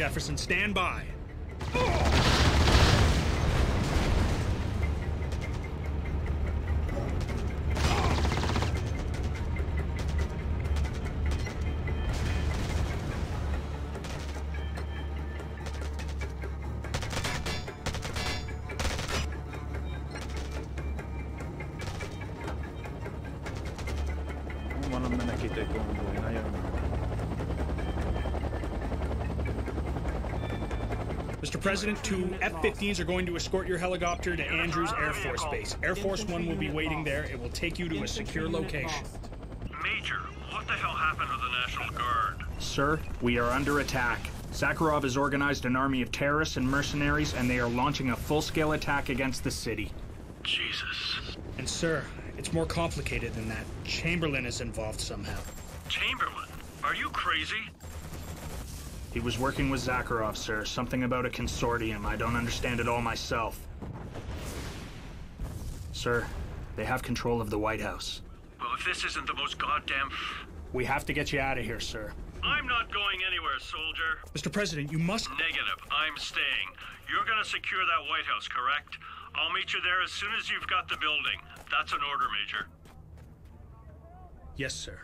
Jefferson. Stand by. President, two F-15s are going to escort your helicopter to Andrews Air Force Base. Air Force One will be waiting there. It will take you to a secure location. Major, what the hell happened to the National Guard? Sir, we are under attack. Zakharov has organized an army of terrorists and mercenaries, and they are launching a full-scale attack against the city. Jesus. And sir, it's more complicated than that. Chamberlain is involved somehow. He was working with Zakharov, sir. Something about a consortium. I don't understand it all myself. Sir, they have control of the White House. Well, if this isn't the most goddamn... We have to get you out of here, sir. I'm not going anywhere, soldier. Mr. President, you must. Negative. I'm staying. You're gonna secure that White House, correct? I'll meet you there as soon as you've got the building. That's an order, Major. Yes, sir.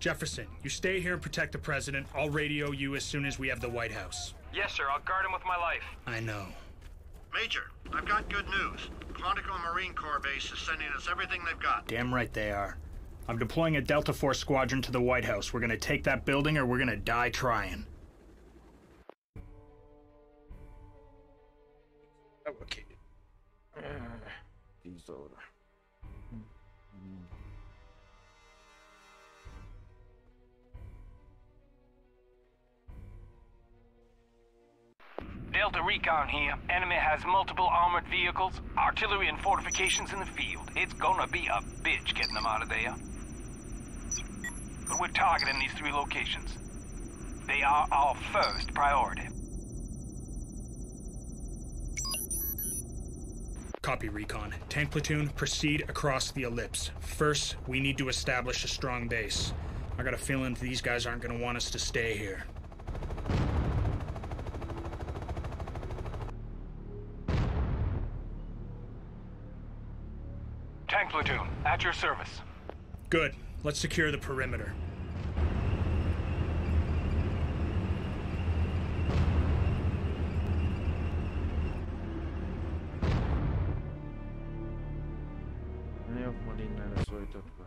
Jefferson, you stay here and protect the president. I'll radio you as soon as we have the White House. Yes, sir. I'll guard him with my life. I know. Major, I've got good news. Quantico Marine Corps base is sending us everything they've got. Damn right they are. I'm deploying a Delta Force squadron to the White House. We're gonna take that building or we're gonna die trying. Uh, okay. Delta Recon here. Enemy has multiple armored vehicles, artillery and fortifications in the field. It's gonna be a bitch getting them out of there. But we're targeting these three locations. They are our first priority. Copy, Recon. Tank platoon, proceed across the ellipse. First, we need to establish a strong base. I got a feeling these guys aren't gonna want us to stay here. Platoon, at your service. Good. Let's secure the perimeter. Ne yok mu dinlene soytatva.